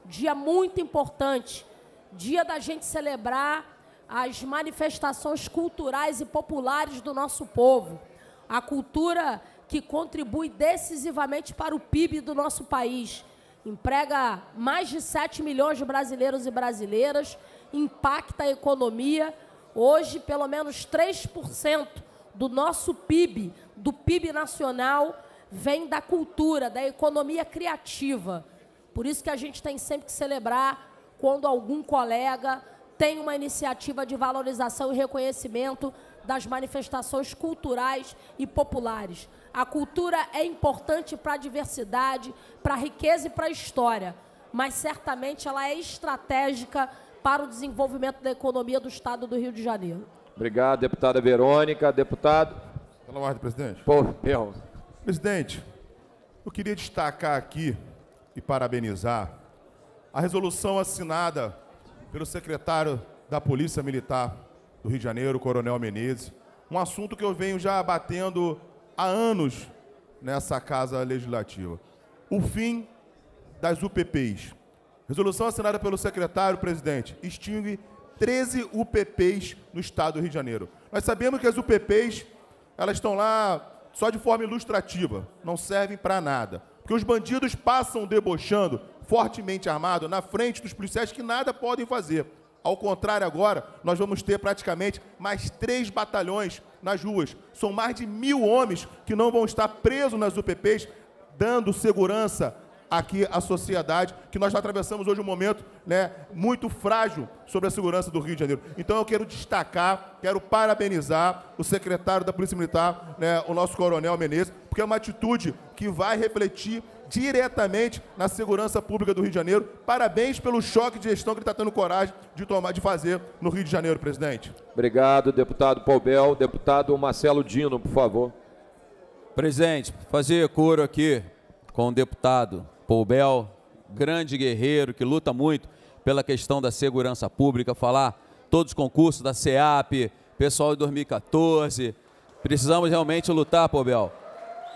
dia muito importante, dia da gente celebrar as manifestações culturais e populares do nosso povo. A cultura que contribui decisivamente para o PIB do nosso país. Emprega mais de 7 milhões de brasileiros e brasileiras, impacta a economia. Hoje, pelo menos 3% do nosso PIB, do PIB nacional, vem da cultura, da economia criativa. Por isso que a gente tem sempre que celebrar quando algum colega tem uma iniciativa de valorização e reconhecimento das manifestações culturais e populares. A cultura é importante para a diversidade, para a riqueza e para a história, mas certamente ela é estratégica para o desenvolvimento da economia do Estado do Rio de Janeiro. Obrigado, deputada Verônica. Deputado. Pela ordem, presidente. Pô, perdão. Presidente, eu queria destacar aqui e parabenizar a resolução assinada pelo secretário da Polícia Militar do Rio de Janeiro, Coronel Menezes, um assunto que eu venho já batendo há anos nessa casa legislativa. O fim das UPPs. Resolução assinada pelo secretário presidente extingue 13 UPPs no estado do Rio de Janeiro. Nós sabemos que as UPPs elas estão lá só de forma ilustrativa, não servem para nada. Porque os bandidos passam debochando, fortemente armados, na frente dos policiais que nada podem fazer. Ao contrário, agora, nós vamos ter praticamente mais três batalhões nas ruas. São mais de mil homens que não vão estar presos nas UPPs, dando segurança aqui a sociedade, que nós atravessamos hoje um momento né, muito frágil sobre a segurança do Rio de Janeiro. Então eu quero destacar, quero parabenizar o secretário da Polícia Militar, né, o nosso coronel Menezes, porque é uma atitude que vai refletir diretamente na segurança pública do Rio de Janeiro. Parabéns pelo choque de gestão que ele está tendo coragem de tomar, de fazer no Rio de Janeiro, presidente. Obrigado, deputado Paubel. Deputado Marcelo Dino, por favor. Presidente, fazer coro aqui com o deputado Paubel, grande guerreiro que luta muito pela questão da segurança pública, falar todos os concursos da SEAP, pessoal de 2014. Precisamos realmente lutar, Paubel.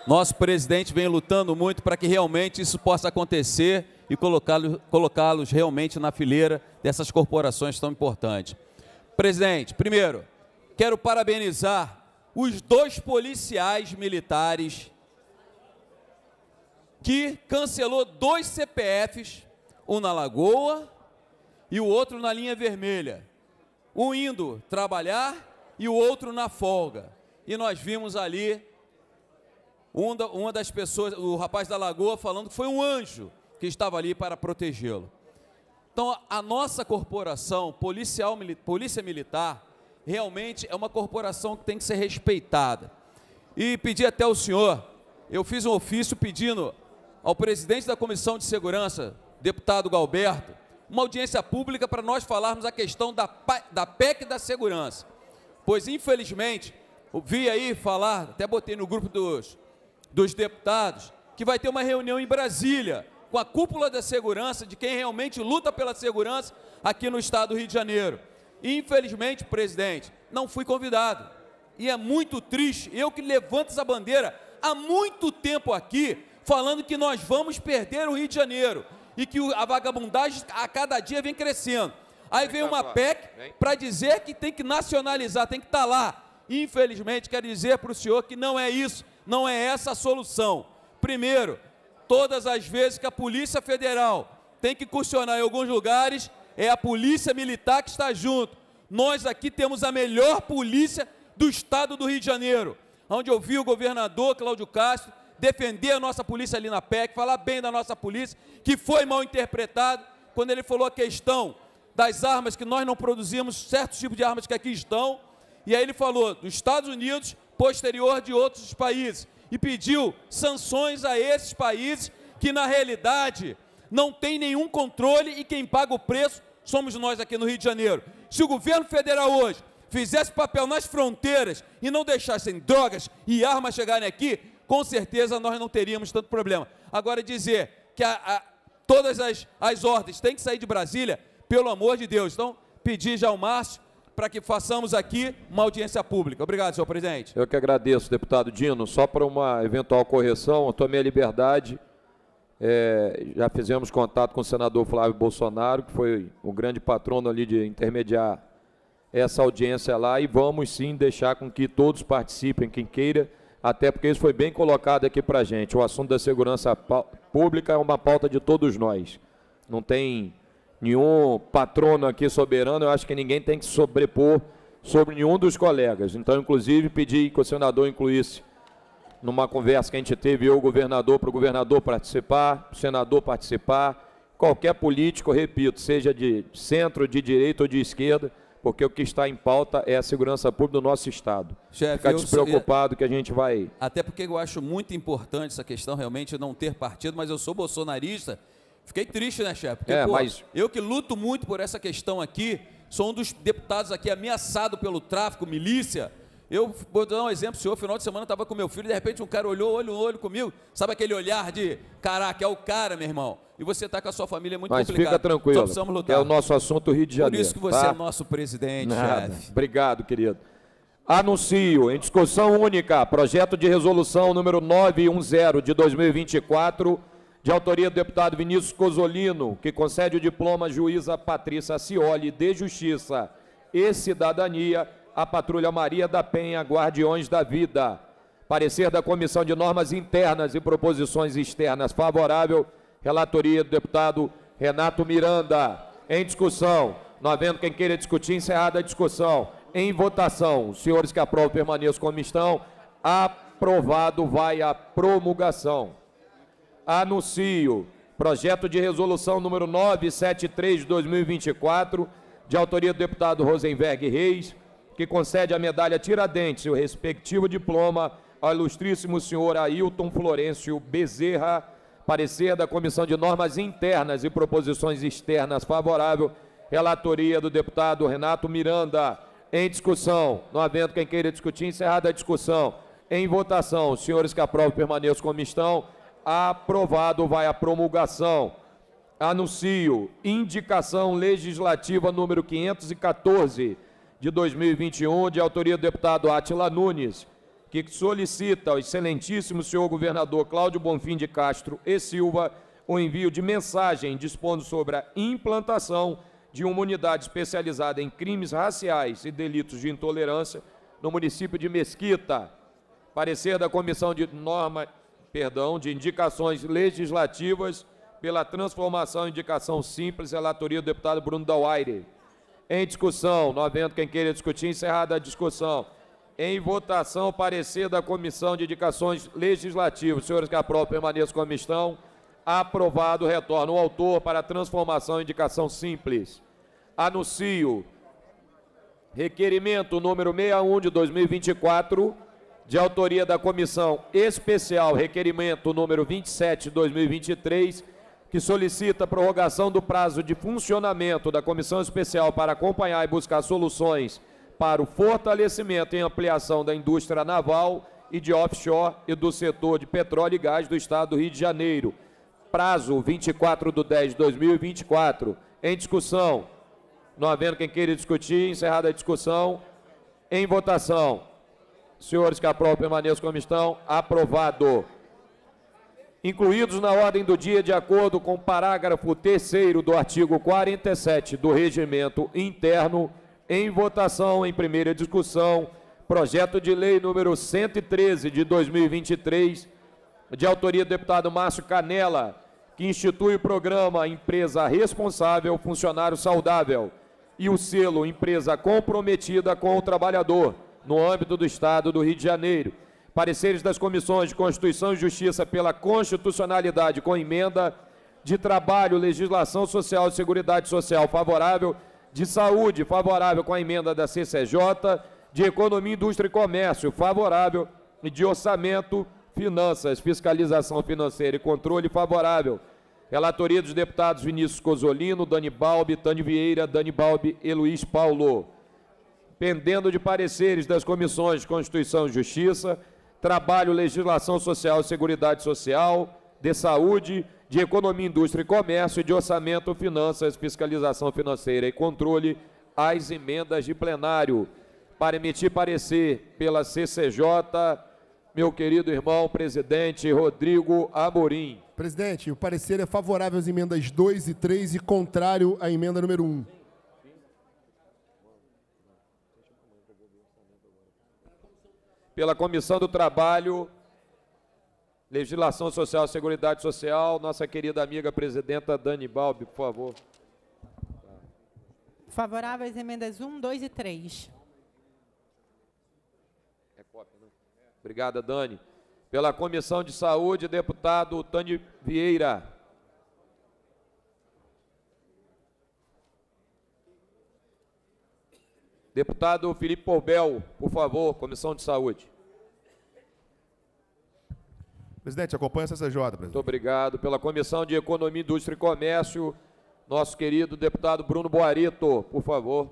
Nosso presidente vem lutando muito para que realmente isso possa acontecer e colocá-los colocá realmente na fileira dessas corporações tão importantes. Presidente, primeiro, quero parabenizar os dois policiais militares que cancelou dois CPFs, um na Lagoa e o outro na linha vermelha. Um indo trabalhar e o outro na folga. E nós vimos ali um uma das pessoas, o rapaz da Lagoa, falando que foi um anjo que estava ali para protegê-lo. Então, a nossa corporação, policial, Polícia Militar, realmente é uma corporação que tem que ser respeitada. E pedi até ao senhor, eu fiz um ofício pedindo ao presidente da Comissão de Segurança, deputado Galberto, uma audiência pública para nós falarmos a questão da, da PEC da segurança. Pois, infelizmente, vi aí falar, até botei no grupo dos, dos deputados, que vai ter uma reunião em Brasília com a cúpula da segurança, de quem realmente luta pela segurança aqui no estado do Rio de Janeiro. Infelizmente, presidente, não fui convidado. E é muito triste, eu que levanto essa bandeira há muito tempo aqui, falando que nós vamos perder o Rio de Janeiro e que a vagabundagem a cada dia vem crescendo. Aí vem uma PEC para dizer que tem que nacionalizar, tem que estar tá lá. Infelizmente, quero dizer para o senhor que não é isso, não é essa a solução. Primeiro, todas as vezes que a Polícia Federal tem que questionar em alguns lugares, é a polícia militar que está junto. Nós aqui temos a melhor polícia do estado do Rio de Janeiro, onde eu vi o governador Cláudio Castro defender a nossa polícia ali na PEC, falar bem da nossa polícia, que foi mal interpretado quando ele falou a questão das armas que nós não produzimos, certos tipos de armas que aqui estão, e aí ele falou dos Estados Unidos, posterior de outros países, e pediu sanções a esses países que na realidade não tem nenhum controle e quem paga o preço somos nós aqui no Rio de Janeiro. Se o governo federal hoje fizesse papel nas fronteiras e não deixassem drogas e armas chegarem aqui, com certeza nós não teríamos tanto problema. Agora, dizer que a, a, todas as, as ordens têm que sair de Brasília, pelo amor de Deus. Então, pedir já ao Márcio para que façamos aqui uma audiência pública. Obrigado, senhor presidente. Eu que agradeço, deputado Dino. Só para uma eventual correção, eu tomei a liberdade é, já fizemos contato com o senador Flávio Bolsonaro, que foi o grande patrono ali de intermediar essa audiência lá, e vamos sim deixar com que todos participem, quem queira, até porque isso foi bem colocado aqui para a gente. O assunto da segurança pública é uma pauta de todos nós. Não tem nenhum patrono aqui soberano, eu acho que ninguém tem que sobrepor sobre nenhum dos colegas. Então, inclusive, pedi que o senador incluísse numa conversa que a gente teve, eu, o governador, para o governador participar, o senador participar, qualquer político, repito, seja de centro, de direita ou de esquerda, porque o que está em pauta é a segurança pública do nosso Estado. Chefe, Fica despreocupado que a gente vai... Até porque eu acho muito importante essa questão, realmente, não ter partido, mas eu sou bolsonarista, fiquei triste, né, chefe? Porque, é, pô, mas... eu que luto muito por essa questão aqui, sou um dos deputados aqui ameaçado pelo tráfico, milícia, eu vou dar um exemplo, senhor, final de semana estava com meu filho, de repente um cara olhou olho no olho comigo, sabe aquele olhar de, caraca, é o cara, meu irmão. E você está com a sua família é muito Mas complicado. fica tranquilo, é o nosso assunto Rio de Janeiro. Por isso que você tá? é nosso presidente, chefe. Obrigado, querido. Anuncio em discussão única, projeto de resolução número 910 de 2024, de autoria do deputado Vinícius Cosolino, que concede o diploma juíza Patrícia Cioli de Justiça e Cidadania a Patrulha Maria da Penha, Guardiões da Vida. Parecer da Comissão de Normas Internas e Proposições Externas favorável, relatoria do deputado Renato Miranda. Em discussão, não havendo quem queira discutir, encerrada a discussão. Em votação, os senhores que aprovam permaneçam como estão. Aprovado vai a promulgação. Anuncio Projeto de resolução número 973 de 2024, de autoria do deputado Rosenberg Reis, que concede a medalha Tiradentes e o respectivo diploma ao ilustríssimo senhor Ailton Florencio Bezerra, parecer da Comissão de Normas Internas e Proposições Externas favorável, relatoria do deputado Renato Miranda. Em discussão, não havendo quem queira discutir, encerrada a discussão. Em votação, os senhores que aprovam permaneçam como estão. Aprovado, vai a promulgação. Anuncio indicação legislativa número 514 de 2021, de autoria do deputado Atila Nunes, que solicita ao excelentíssimo senhor governador Cláudio Bonfim de Castro e Silva o envio de mensagem dispondo sobre a implantação de uma unidade especializada em crimes raciais e delitos de intolerância no município de Mesquita. Parecer da Comissão de Norma, perdão, de Indicações Legislativas pela transformação em indicação simples, relatoria do deputado Bruno Dauaire. Em discussão, não havendo quem queira discutir, encerrada a discussão. Em votação, parecer da Comissão de Indicações Legislativas. Senhores que aprovam, permaneçam como estão. Aprovado, retorna o autor para transformação em indicação simples. Anuncio requerimento número 61 de 2024, de autoria da Comissão Especial, requerimento número 27 de 2023, que solicita prorrogação do prazo de funcionamento da Comissão Especial para acompanhar e buscar soluções para o fortalecimento e ampliação da indústria naval e de offshore e do setor de petróleo e gás do Estado do Rio de Janeiro. Prazo 24 de 10 de 2024. Em discussão. Não havendo quem queira discutir, encerrada a discussão. Em votação. Senhores que aprovam, permaneçam como estão. Aprovado incluídos na ordem do dia de acordo com o parágrafo 3 do artigo 47 do Regimento Interno, em votação em primeira discussão, projeto de lei número 113 de 2023, de autoria do deputado Márcio Canela, que institui o programa Empresa Responsável Funcionário Saudável e o selo Empresa Comprometida com o Trabalhador, no âmbito do Estado do Rio de Janeiro Pareceres das comissões de Constituição e Justiça pela constitucionalidade com emenda, de Trabalho, Legislação Social e Seguridade Social favorável, de Saúde favorável com a emenda da CCJ, de Economia, Indústria e Comércio favorável e de Orçamento, Finanças, Fiscalização Financeira e Controle favorável. Relatoria dos deputados Vinícius Cozolino, Dani Balbi, Tânia Vieira, Dani Balbi e Luiz Paulo. Pendendo de pareceres das comissões de Constituição e Justiça, Trabalho, Legislação Social e Seguridade Social, de Saúde, de Economia, Indústria e Comércio, de Orçamento, Finanças, Fiscalização Financeira e Controle, as emendas de plenário. Para emitir parecer pela CCJ, meu querido irmão presidente Rodrigo Amorim. Presidente, o parecer é favorável às emendas 2 e 3 e contrário à emenda número 1. Pela Comissão do Trabalho, Legislação Social e Seguridade Social, nossa querida amiga presidenta Dani Balbi, por favor. Favorável às emendas 1, 2 e 3. É cópia, né? Obrigada, Dani. Pela Comissão de Saúde, deputado Tânia Vieira. Deputado Felipe Porbel, por favor, Comissão de Saúde. Presidente, acompanha a CCJ, presidente. Muito obrigado. Pela Comissão de Economia, Indústria e Comércio, nosso querido deputado Bruno Boarito, por favor.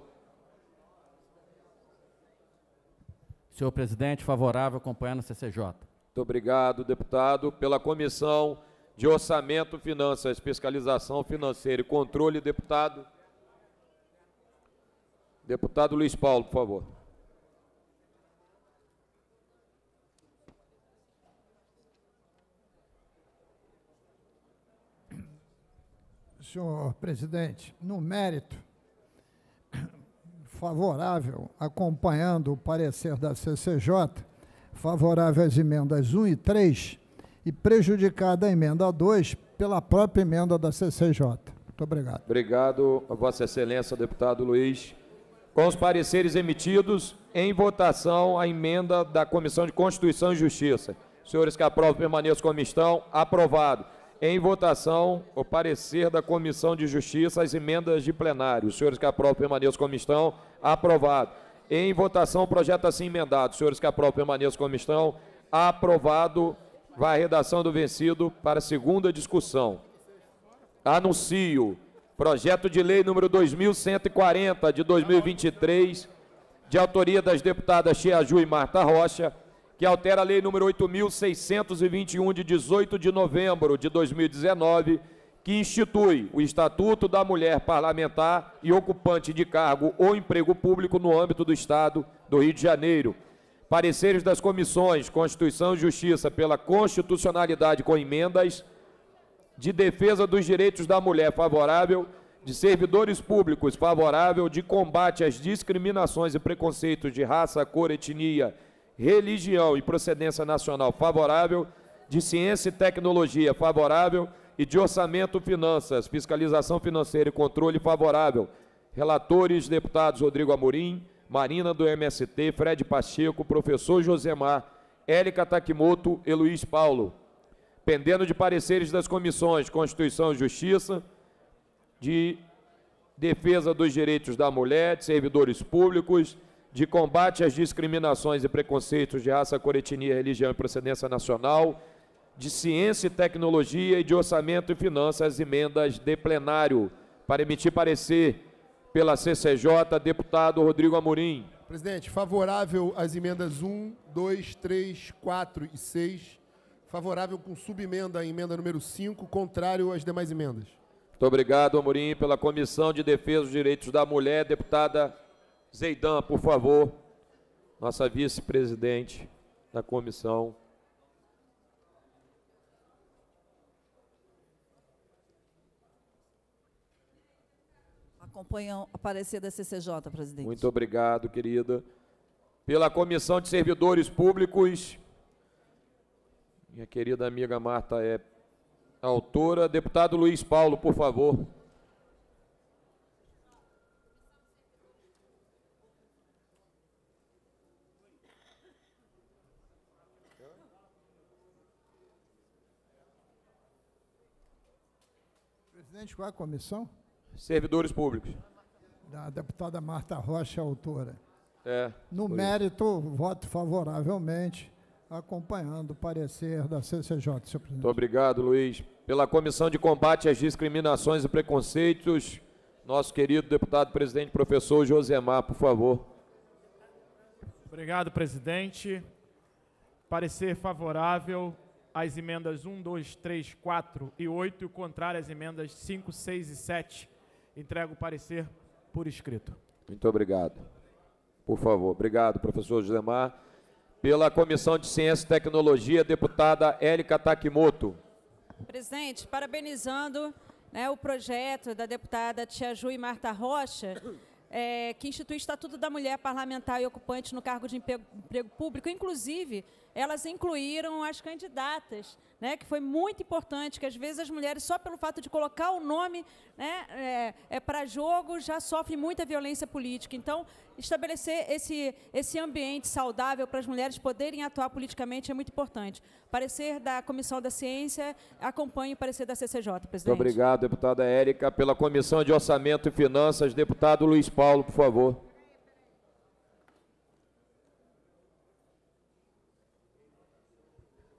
Senhor presidente, favorável, acompanhando a CCJ. Muito obrigado, deputado. Pela Comissão de Orçamento, Finanças, Fiscalização Financeira e Controle, deputado. Deputado Luiz Paulo, por favor. Senhor presidente, no mérito favorável, acompanhando o parecer da CCJ, favorável às emendas 1 e 3 e prejudicada a emenda 2 pela própria emenda da CCJ. Muito obrigado. Obrigado, Vossa Excelência, deputado Luiz. Com os pareceres emitidos, em votação, a emenda da Comissão de Constituição e Justiça. Senhores que aprovam, permaneçam como estão. Aprovado. Em votação, o parecer da Comissão de Justiça às emendas de plenário. Os senhores que aprovam permaneçam como estão. Aprovado. Em votação, o projeto assim emendado. Os senhores que aprovam permaneçam como estão. Aprovado. Vai a redação do vencido para segunda discussão. Anuncio projeto de lei número 2140 de 2023, de autoria das deputadas Tia Ju e Marta Rocha, que altera a lei número 8621 de 18 de novembro de 2019, que institui o Estatuto da Mulher Parlamentar e ocupante de cargo ou emprego público no âmbito do Estado do Rio de Janeiro. Pareceres das comissões Constituição e Justiça pela constitucionalidade com emendas, de defesa dos direitos da mulher favorável, de servidores públicos favorável, de combate às discriminações e preconceitos de raça, cor, etnia, religião e procedência nacional favorável, de ciência e tecnologia favorável e de orçamento, finanças, fiscalização financeira e controle favorável. Relatores, deputados Rodrigo Amorim, Marina do MST, Fred Pacheco, professor Josemar, Érica Takimoto e Luiz Paulo pendendo de pareceres das comissões Constituição e Justiça, de defesa dos direitos da mulher, de servidores públicos, de combate às discriminações e preconceitos de raça, cor, etnia, religião e procedência nacional, de ciência e tecnologia e de orçamento e finanças, emendas de plenário. Para emitir parecer pela CCJ, deputado Rodrigo Amorim. Presidente, favorável às emendas 1, 2, 3, 4 e 6 Favorável com subemenda à emenda número 5, contrário às demais emendas. Muito obrigado, Amorim, pela Comissão de Defesa dos Direitos da Mulher. Deputada Zeidan, por favor, nossa vice-presidente da comissão. Acompanham a parecer da CCJ, presidente. Muito obrigado, querida. Pela Comissão de Servidores Públicos, minha querida amiga Marta é autora. Deputado Luiz Paulo, por favor. Presidente, qual é a comissão? Servidores Públicos. Da deputada Marta Rocha, autora. É. No mérito, voto favoravelmente acompanhando o parecer da CCJ, senhor presidente. Muito obrigado, Luiz. Pela Comissão de Combate às Discriminações e Preconceitos, nosso querido deputado presidente professor Josemar, por favor. Obrigado, presidente. Parecer favorável às emendas 1, 2, 3, 4 e 8 e o contrário às emendas 5, 6 e 7. Entrego o parecer por escrito. Muito obrigado. Por favor. Obrigado, professor Josemar. Pela Comissão de Ciência e Tecnologia, deputada Érica Takimoto. Presidente, parabenizando né, o projeto da deputada Tia Ju e Marta Rocha, é, que institui o Estatuto da Mulher Parlamentar e Ocupante no cargo de emprego, emprego público. Inclusive, elas incluíram as candidatas né, que foi muito importante, que às vezes as mulheres, só pelo fato de colocar o nome né, é, é para jogo, já sofrem muita violência política. Então, estabelecer esse, esse ambiente saudável para as mulheres poderem atuar politicamente é muito importante. Parecer da Comissão da Ciência, acompanhe o parecer da CCJ, presidente. Muito obrigado, deputada Érica. Pela Comissão de Orçamento e Finanças, deputado Luiz Paulo, por favor.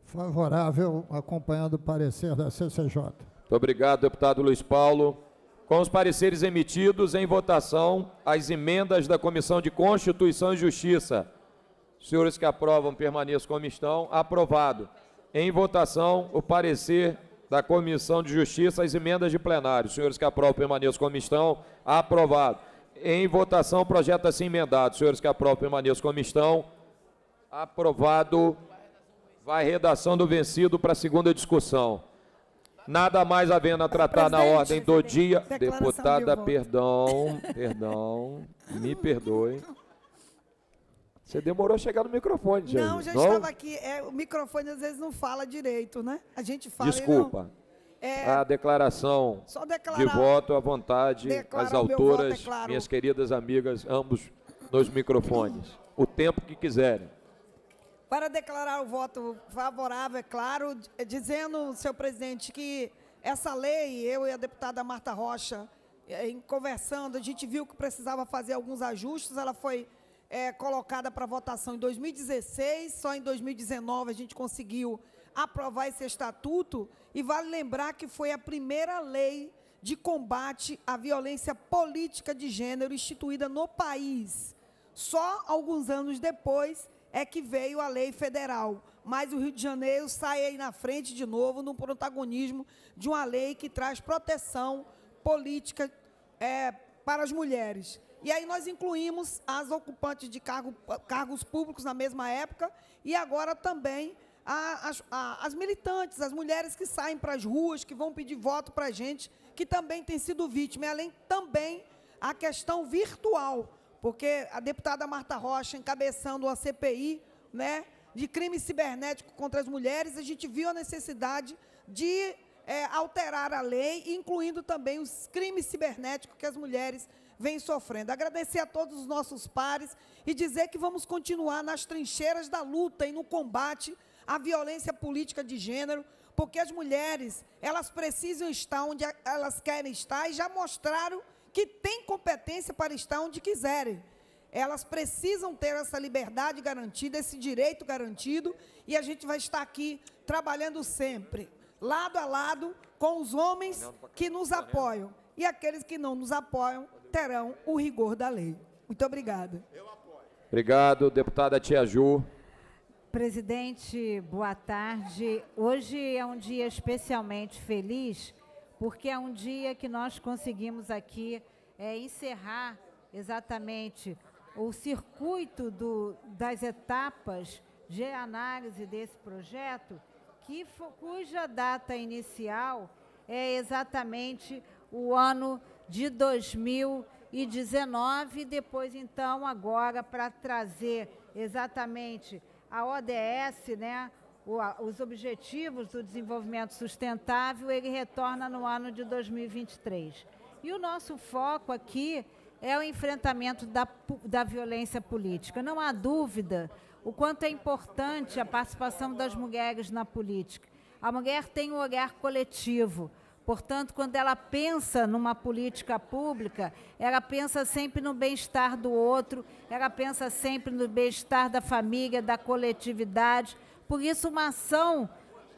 Favorável, acompanhando o parecer da CCJ. Muito obrigado, deputado Luiz Paulo. Com os pareceres emitidos em votação, as emendas da Comissão de Constituição e Justiça. Senhores que aprovam, permaneçam como estão. Aprovado. Em votação, o parecer da Comissão de Justiça, as emendas de plenário. Senhores que aprovam, permaneçam como estão. Aprovado. Em votação, o projeto assim emendado. Senhores que aprovam, permaneçam como estão. Aprovado. Vai redação do vencido para a segunda discussão. Nada mais havendo a tratar na ordem do dia. Deputada, de perdão, perdão, me perdoe. Você demorou a chegar no microfone, gente. Não, já não? estava aqui. É, o microfone às vezes não fala direito, né? A gente fala. Desculpa. É, a declaração de voto à vontade, as autoras, voto, é claro. minhas queridas amigas, ambos nos microfones. O tempo que quiserem. Para declarar o voto favorável, é claro, dizendo, senhor presidente, que essa lei, eu e a deputada Marta Rocha, eh, em conversando, a gente viu que precisava fazer alguns ajustes, ela foi eh, colocada para votação em 2016, só em 2019 a gente conseguiu aprovar esse estatuto, e vale lembrar que foi a primeira lei de combate à violência política de gênero instituída no país. Só alguns anos depois é que veio a lei federal. Mas o Rio de Janeiro sai aí na frente de novo no protagonismo de uma lei que traz proteção política é, para as mulheres. E aí nós incluímos as ocupantes de cargo- cargos públicos na mesma época e agora também a- as, a- as militantes, as mulheres que saem para as ruas, que vão pedir voto para a gente, que também têm sido vítimas, além também a questão virtual, porque a deputada Marta Rocha encabeçando uma CPI, né, de crime cibernético contra as mulheres, a gente viu a necessidade de é, alterar a lei, incluindo também os crimes cibernéticos que as mulheres vêm sofrendo. Agradecer a todos os nossos pares e dizer que vamos continuar nas trincheiras da luta e no combate à violência política de gênero, porque as mulheres, elas precisam estar onde a- elas querem estar e já mostraram que têm competência para estar onde quiserem. Elas precisam ter essa liberdade garantida, esse direito garantido, e a gente vai estar aqui trabalhando sempre, lado a lado, com os homens que nos apoiam. E aqueles que não nos apoiam terão o rigor da lei. Muito obrigada. Obrigado, deputada Tia Ju. Presidente, boa tarde. Hoje é um dia especialmente feliz, porque é um dia que nós conseguimos aqui é, encerrar exatamente o circuito do- das etapas de análise desse projeto, que cuja data inicial é exatamente o ano de 2019, e depois, então, agora, para trazer exatamente a ODS, né, os Objetivos do Desenvolvimento Sustentável, ele retorna no ano de 2023. E o nosso foco aqui é o enfrentamento da, da violência política. Não há dúvida o quanto é importante a participação das mulheres na política. A mulher tem um olhar coletivo. Portanto, quando ela pensa numa política pública, ela pensa sempre no bem-estar do outro, ela pensa sempre no bem-estar da família, da coletividade. Por isso, uma ação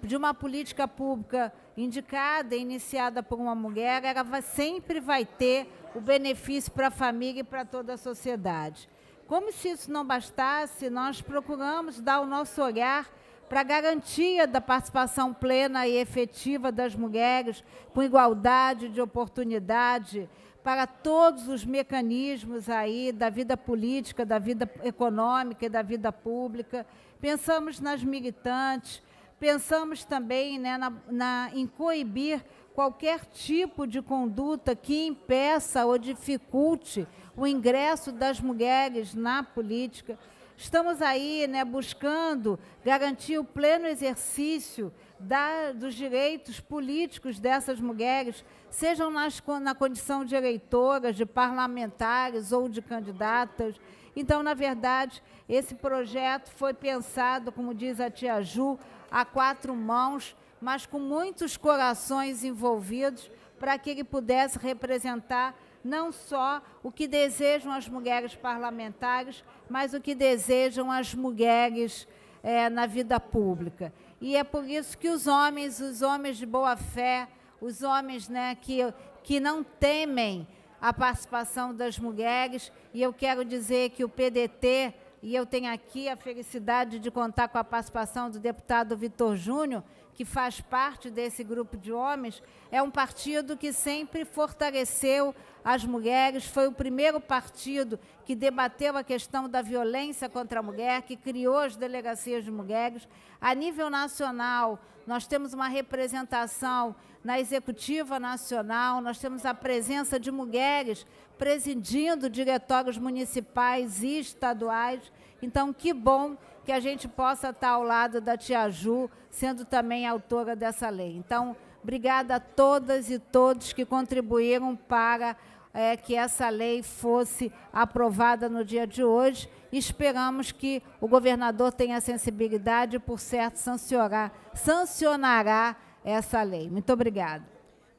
de uma política pública indicada, iniciada por uma mulher, ela vai- sempre vai ter o benefício para a família e para toda a sociedade. Como se isso não bastasse, nós procuramos dar o nosso olhar para a garantia da participação plena e efetiva das mulheres, com igualdade de oportunidade, para todos os mecanismos aí da vida política, da vida econômica e da vida pública. Pensamos nas militantes, pensamos também né, na, na- em coibir qualquer tipo de conduta que impeça ou dificulte o ingresso das mulheres na política. Estamos aí né, buscando garantir o pleno exercício da- dos direitos políticos dessas mulheres, sejam nas, na condição de eleitoras, de parlamentares ou de candidatas. Então, na verdade, esse projeto foi pensado, como diz a tia Ju, a quatro mãos, mas com muitos corações envolvidos, para que ele pudesse representar não só o que desejam as mulheres parlamentares, mas o que desejam as mulheres eh, na vida pública. E é por isso que os homens, os homens de boa fé, os homens né, que, que não temem a participação das mulheres, e eu quero dizer que o PDT, e eu tenho aqui a felicidade de contar com a participação do deputado Vitor Júnior, que faz parte desse grupo de homens, é um partido que sempre fortaleceu as mulheres, foi o primeiro partido que debateu a questão da violência contra a mulher, que criou as delegacias de mulheres. A nível nacional, nós temos uma representação na executiva nacional, nós temos a presença de mulheres presidindo diretórios municipais e estaduais. Então, que bom que a gente possa estar ao lado da Tia Ju, sendo também autora dessa lei. Então, obrigada a todas e todos que contribuíram para é, que essa lei fosse aprovada no dia de hoje. Esperamos que o governador tenha a sensibilidade, por certo, sancionar, sancionará essa lei. Muito obrigada.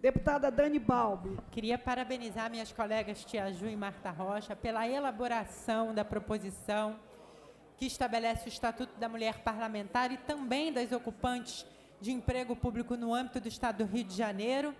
Deputada Dani Balbi. Queria parabenizar minhas colegas Tia Ju e Marta Rocha pela elaboração da proposição que estabelece o Estatuto da Mulher Parlamentar e também das ocupantes de emprego público no âmbito do Estado do Rio de Janeiro.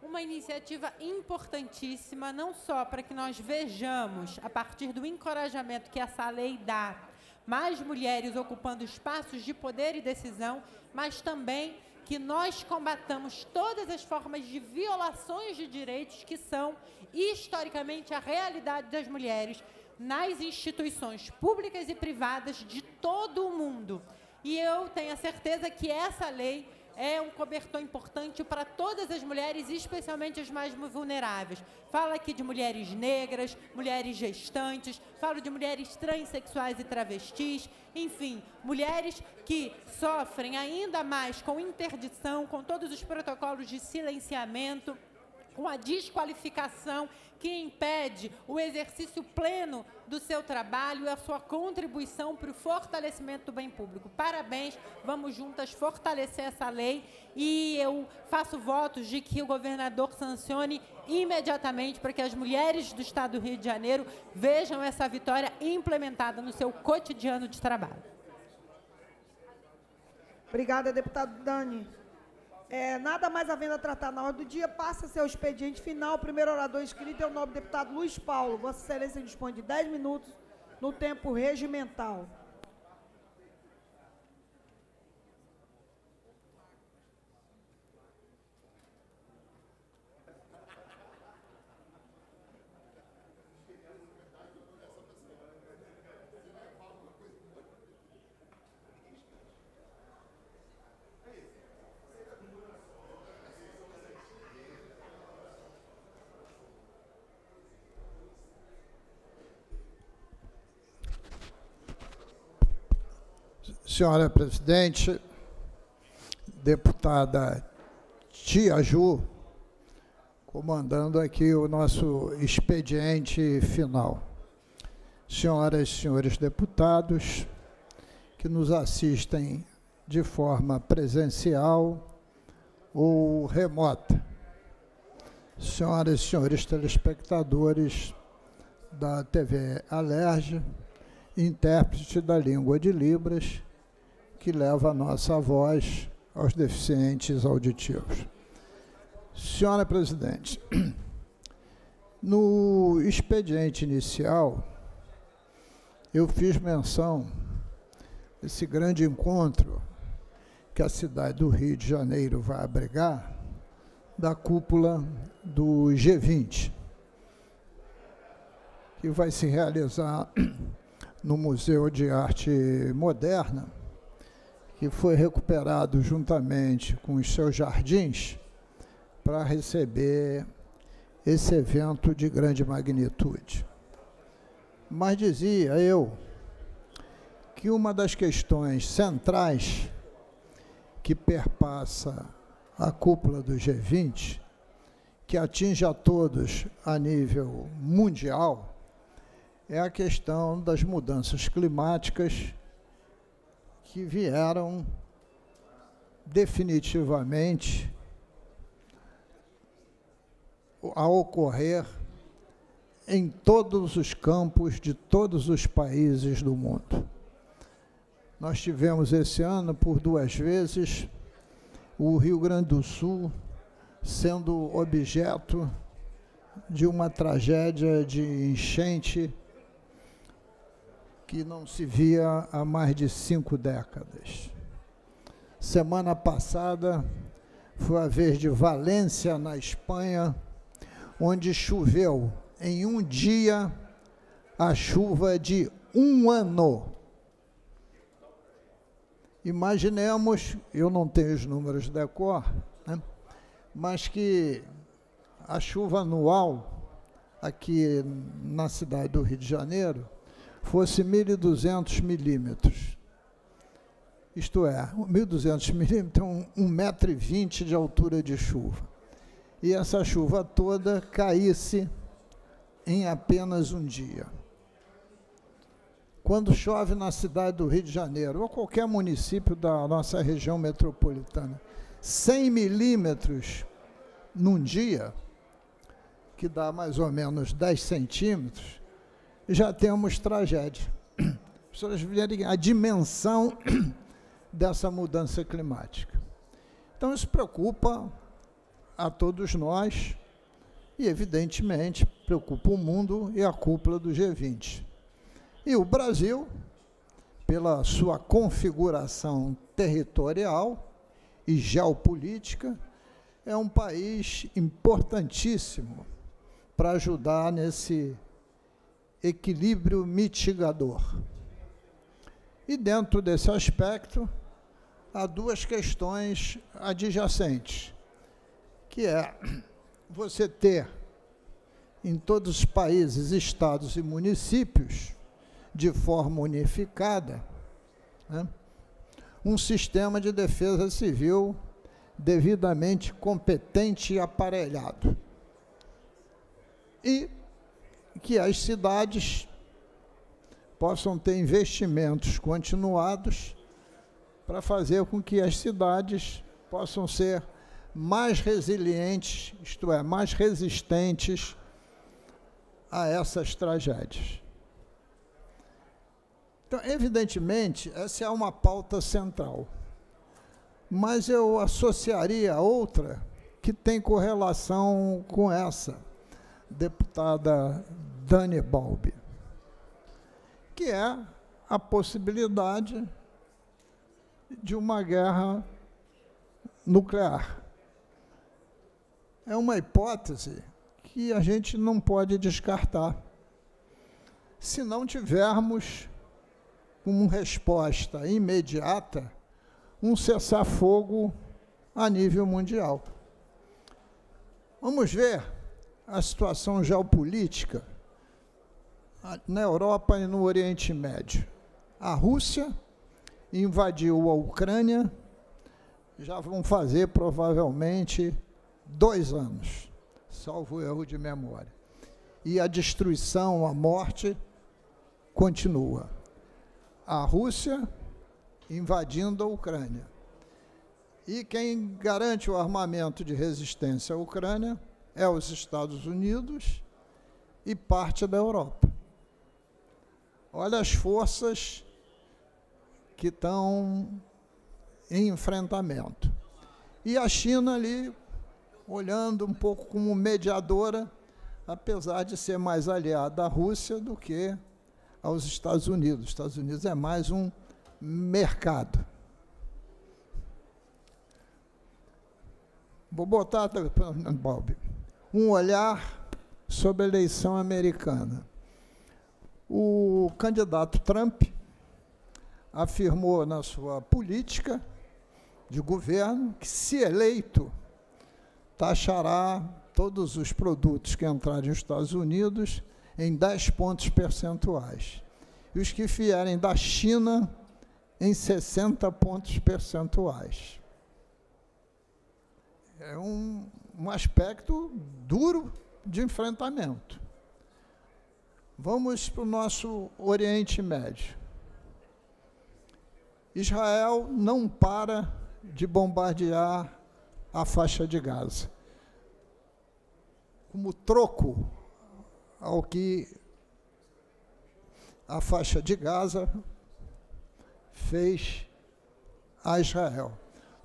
Uma iniciativa importantíssima, não só para que nós vejamos, a partir do encorajamento que essa lei dá, mais mulheres ocupando espaços de poder e decisão, mas também que nós combatamos todas as formas de violações de direitos que são historicamente a realidade das mulheres nas instituições públicas e privadas de todo o mundo. E eu tenho a certeza que essa lei é um cobertor importante para todas as mulheres, especialmente as mais vulneráveis. Fala aqui de mulheres negras, mulheres gestantes, falo de mulheres transexuais e travestis, enfim, mulheres que sofrem ainda mais com interdição, com todos os protocolos de silenciamento, com a desqualificação que impede o exercício pleno do seu trabalho e a sua contribuição para o fortalecimento do bem público. Parabéns, vamos juntas fortalecer essa lei e eu faço votos de que o governador sancione imediatamente para que as mulheres do estado do Rio de Janeiro vejam essa vitória implementada no seu cotidiano de trabalho. Obrigada, deputado Dani. É, nada mais havendo a tratar na ordem do dia, passa seu expediente final. O primeiro orador inscrito é o nobre deputado Luiz Paulo. Vossa Excelência dispõe de 10 minutos no tempo regimental. Senhora presidente, deputada Tia Ju, comandando aqui o nosso expediente final. Senhoras e senhores deputados, que nos assistem de forma presencial ou remota. Senhoras e senhores telespectadores da TV Alerj, intérprete da língua de Libras, que leva a nossa voz aos deficientes auditivos. Senhora presidente, no expediente inicial, eu fiz menção desse grande encontro que a cidade do Rio de Janeiro vai abrigar, da cúpula do G20, que vai se realizar no Museu de Arte Moderna, que foi recuperado juntamente com os seus jardins para receber esse evento de grande magnitude. Mas dizia eu que uma das questões centrais que perpassa a cúpula do G20, que atinge a todos a nível mundial, é a questão das mudanças climáticas que vieram definitivamente a ocorrer em todos os campos de todos os países do mundo. Nós tivemos esse ano, por duas vezes, o Rio Grande do Sul sendo objeto de uma tragédia de enchente que não se via há mais de cinco décadas. Semana passada foi a vez de Valência, na Espanha, onde choveu em um dia a chuva de um ano. Imaginemos, eu não tenho os números de cor, né, mas que a chuva anual aqui na cidade do Rio de Janeiro fosse 1.200 milímetros. Isto é, 1.200 milímetros é um, 1,20m de altura de chuva. E essa chuva toda caísse em apenas um dia. Quando chove na cidade do Rio de Janeiro, ou qualquer município da nossa região metropolitana, 100 milímetros num dia, que dá mais ou menos 10 centímetros, já temos tragédia. As pessoas verem a dimensão dessa mudança climática. Então, isso preocupa a todos nós e, evidentemente, preocupa o mundo e a cúpula do G20. E o Brasil, pela sua configuração territorial e geopolítica, é um país importantíssimo para ajudar nesse equilíbrio mitigador. E dentro desse aspecto, há duas questões adjacentes, que é você ter em todos os países, estados e municípios, de forma unificada, né, um sistema de defesa civil devidamente competente e aparelhado. E que as cidades possam ter investimentos continuados para fazer com que as cidades possam ser mais resilientes, isto é, mais resistentes a essas tragédias. Então, evidentemente, essa é uma pauta central. Mas eu associaria outra que tem correlação com essa, deputada Dani Balbi que é a possibilidade de uma guerra nuclear. É uma hipótese que a gente não pode descartar. Se não tivermos como resposta imediata um cessar-fogo a nível mundial. Vamos ver a situação geopolítica na Europa e no Oriente Médio. A Rússia invadiu a Ucrânia, já vão fazer provavelmente dois anos, salvo erro de memória. E a destruição, a morte continua. A Rússia invadindo a Ucrânia. E quem garante o armamento de resistência à Ucrânia é os Estados Unidos e parte da Europa. Olha as forças que estão em enfrentamento. E a China ali, olhando um pouco como mediadora, apesar de ser mais aliada à Rússia do que aos Estados Unidos. Os Estados Unidos é mais um mercado. Vou botar, Bob, um olhar sobre a eleição americana. O candidato Trump afirmou na sua política de governo que, se eleito, taxará todos os produtos que entrarem nos Estados Unidos em 10 pontos percentuais. E os que vierem da China em 60 pontos percentuais. É um, um aspecto duro de enfrentamento. Vamos para o nosso Oriente Médio. Israel não para de bombardear a faixa de Gaza. Como troco ao que a faixa de Gaza fez a Israel.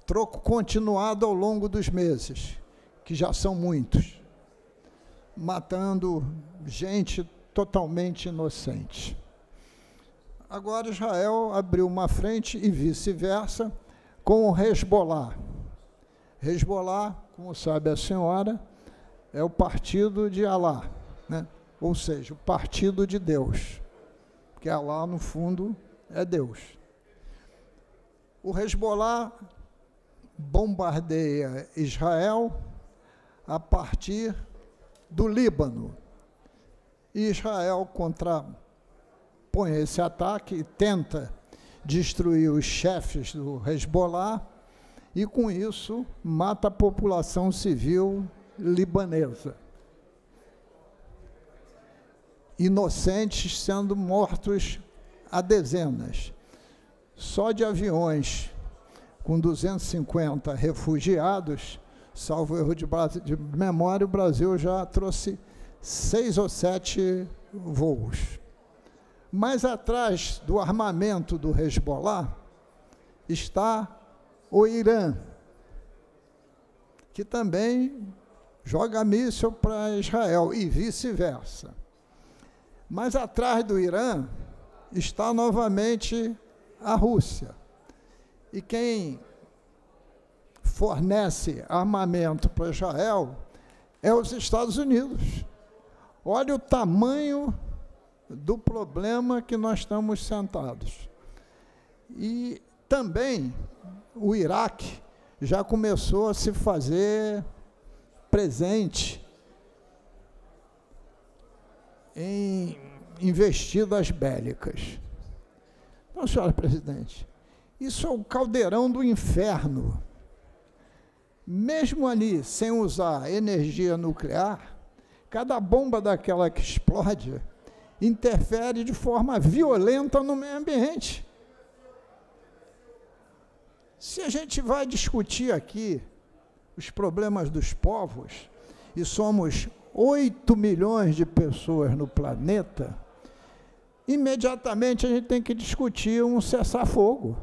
Troco continuado ao longo dos meses, que já são muitos, matando gente totalmente inocente. Agora Israel abriu uma frente e vice-versa com o Hezbollah. Hezbollah, como sabe a senhora, é o partido de Alá, né? ou seja, o partido de Deus, porque Alá, no fundo, é Deus. O Hezbollah bombardeia Israel a partir do Líbano, Israel contrapõe esse ataque e tenta destruir os chefes do Hezbollah e, com isso, mata a população civil libanesa. inocentes sendo mortos a dezenas. Só de aviões com 250 refugiados, salvo erro de, de memória, o Brasil já trouxe seis ou sete voos. Mais atrás do armamento do Hezbollah está o Irã, que também joga míssil para Israel e vice-versa. Mas atrás do Irã está novamente a Rússia. E quem fornece armamento para Israel é os Estados Unidos. Olha o tamanho do problema que nós estamos sentados. E também o Iraque já começou a se fazer presente em investidas bélicas. Então, senhora presidente, isso é o caldeirão do inferno. Mesmo ali, sem usar energia nuclear, cada bomba daquela que explode interfere de forma violenta no meio ambiente. Se a gente vai discutir aqui os problemas dos povos, e somos 8 milhões de pessoas no planeta, imediatamente a gente tem que discutir um cessar-fogo.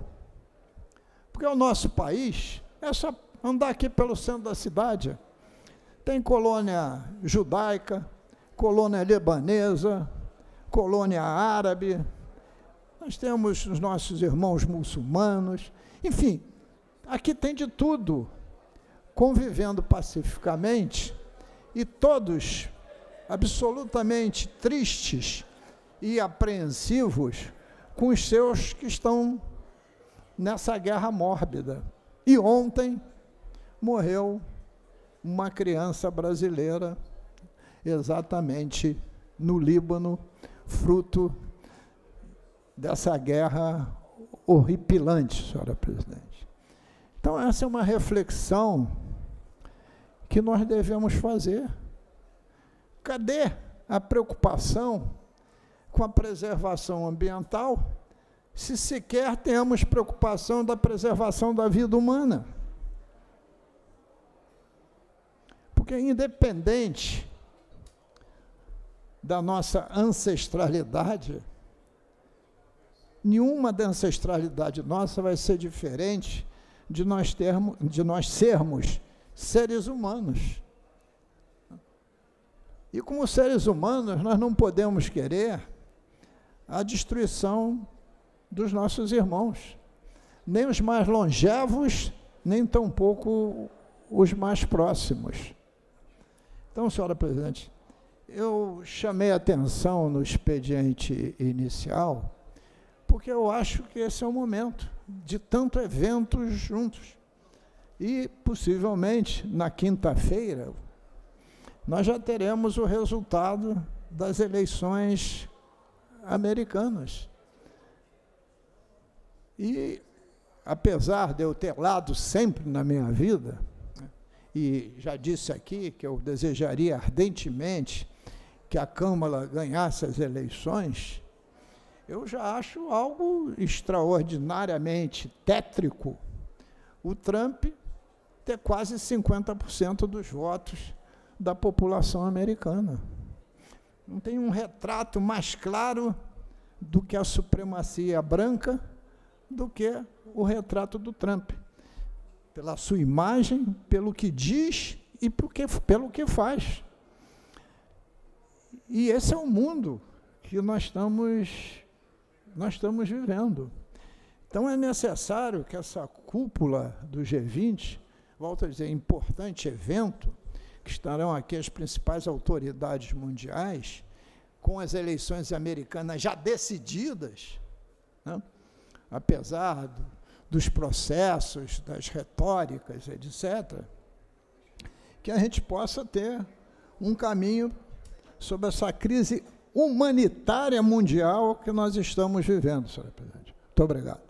Porque o nosso país é só andar aqui pelo centro da cidade. Tem colônia judaica, colônia libanesa, colônia árabe, nós temos os nossos irmãos muçulmanos, enfim, aqui tem de tudo, convivendo pacificamente e todos absolutamente tristes e apreensivos com os seus que estão nessa guerra mórbida. E ontem morreu uma criança brasileira, exatamente no Líbano, fruto dessa guerra horripilante, senhora presidente. Então, essa é uma reflexão que nós devemos fazer. Cadê a preocupação com a preservação ambiental, se sequer temos preocupação da preservação da vida humana? Porque, independente da nossa ancestralidade, nenhuma da ancestralidade nossa vai ser diferente de nós, termos, de nós sermos seres humanos. E como seres humanos, nós não podemos querer a destruição dos nossos irmãos, nem os mais longevos, nem tampouco os mais próximos. Então, senhora presidente, eu chamei atenção no expediente inicial, porque eu acho que esse é o momento de tanto eventos juntos. E, possivelmente, na quinta-feira, nós já teremos o resultado das eleições americanas. E, apesar de eu ter lado sempre na minha vida, e já disse aqui que eu desejaria ardentemente que a Câmara ganhasse as eleições, eu já acho algo extraordinariamente tétrico o Trump ter quase 50% dos votos da população americana. Não tem um retrato mais claro do que a supremacia branca do que o retrato do Trump. Pela sua imagem, pelo que diz e pelo que faz. E esse é o mundo que nós estamos, nós estamos vivendo. Então é necessário que essa cúpula do G20, volto a dizer, importante evento, que estarão aqui as principais autoridades mundiais, com as eleições americanas já decididas, né? apesar do, dos processos, das retóricas, etc., que a gente possa ter um caminho sobre essa crise humanitária mundial que nós estamos vivendo, senhora presidente. Muito obrigado.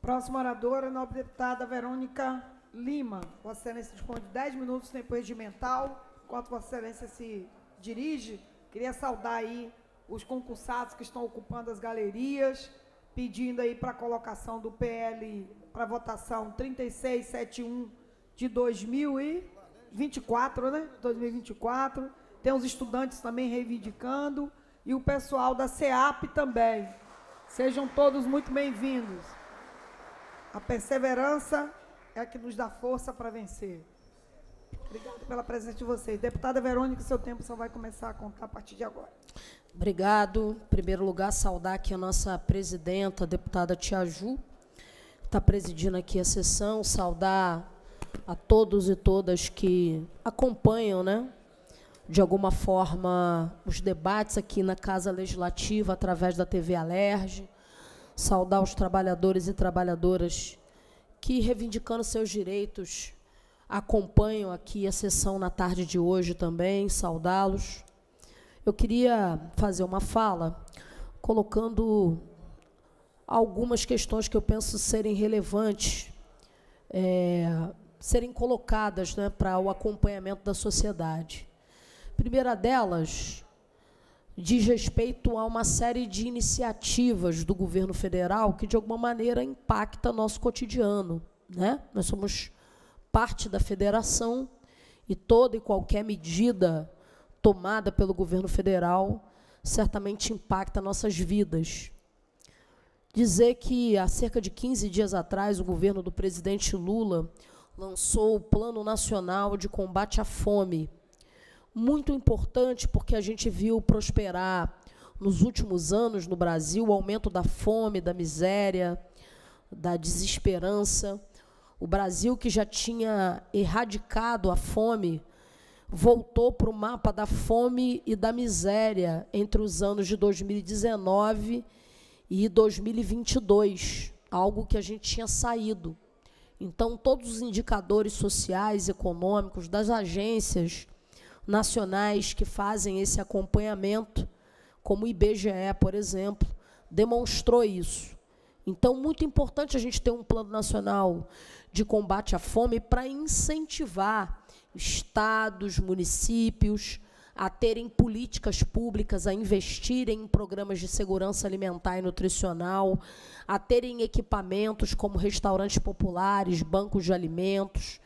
Próxima oradora, nobre deputada Verônica Lima. Vossa Excelência dispõe de 10 minutos tempo regimental, enquanto Vossa Excelência se dirige, Queria saudar aí os concursados que estão ocupando as galerias, pedindo aí para colocação do PL para votação 3671 de 2024, né? 2024. Tem os estudantes também reivindicando e o pessoal da CEAP também. Sejam todos muito bem-vindos. A perseverança é a que nos dá força para vencer. Obrigada pela presença de vocês. Deputada Verônica, seu tempo só vai começar a contar a partir de agora. Obrigado. Em primeiro lugar, saudar aqui a nossa presidenta, a deputada Tia Ju, que está presidindo aqui a sessão, saudar a todos e todas que acompanham, né, de alguma forma, os debates aqui na Casa Legislativa, através da TV Alerge, saudar os trabalhadores e trabalhadoras que, reivindicando seus direitos, acompanham aqui a sessão na tarde de hoje também, saudá-los. Eu queria fazer uma fala colocando algumas questões que eu penso serem relevantes, é, serem colocadas né, para o acompanhamento da sociedade. Primeira delas diz respeito a uma série de iniciativas do governo federal que, de alguma maneira, impacta nosso cotidiano. Né? Nós somos parte da federação e toda e qualquer medida tomada pelo governo federal certamente impacta nossas vidas. Dizer que há cerca de 15 dias atrás o governo do presidente Lula lançou o Plano Nacional de Combate à Fome. Muito importante porque a gente viu prosperar nos últimos anos no Brasil o aumento da fome, da miséria, da desesperança. O Brasil, que já tinha erradicado a fome, voltou para o mapa da fome e da miséria entre os anos de 2019 e 2022, algo que a gente tinha saído. Então, todos os indicadores sociais, econômicos das agências nacionais que fazem esse acompanhamento, como o IBGE, por exemplo, demonstrou isso. Então, muito importante a gente ter um plano nacional de combate à fome para incentivar estados, municípios a terem políticas públicas, a investirem em programas de segurança alimentar e nutricional, a terem equipamentos como restaurantes populares, bancos de alimentos,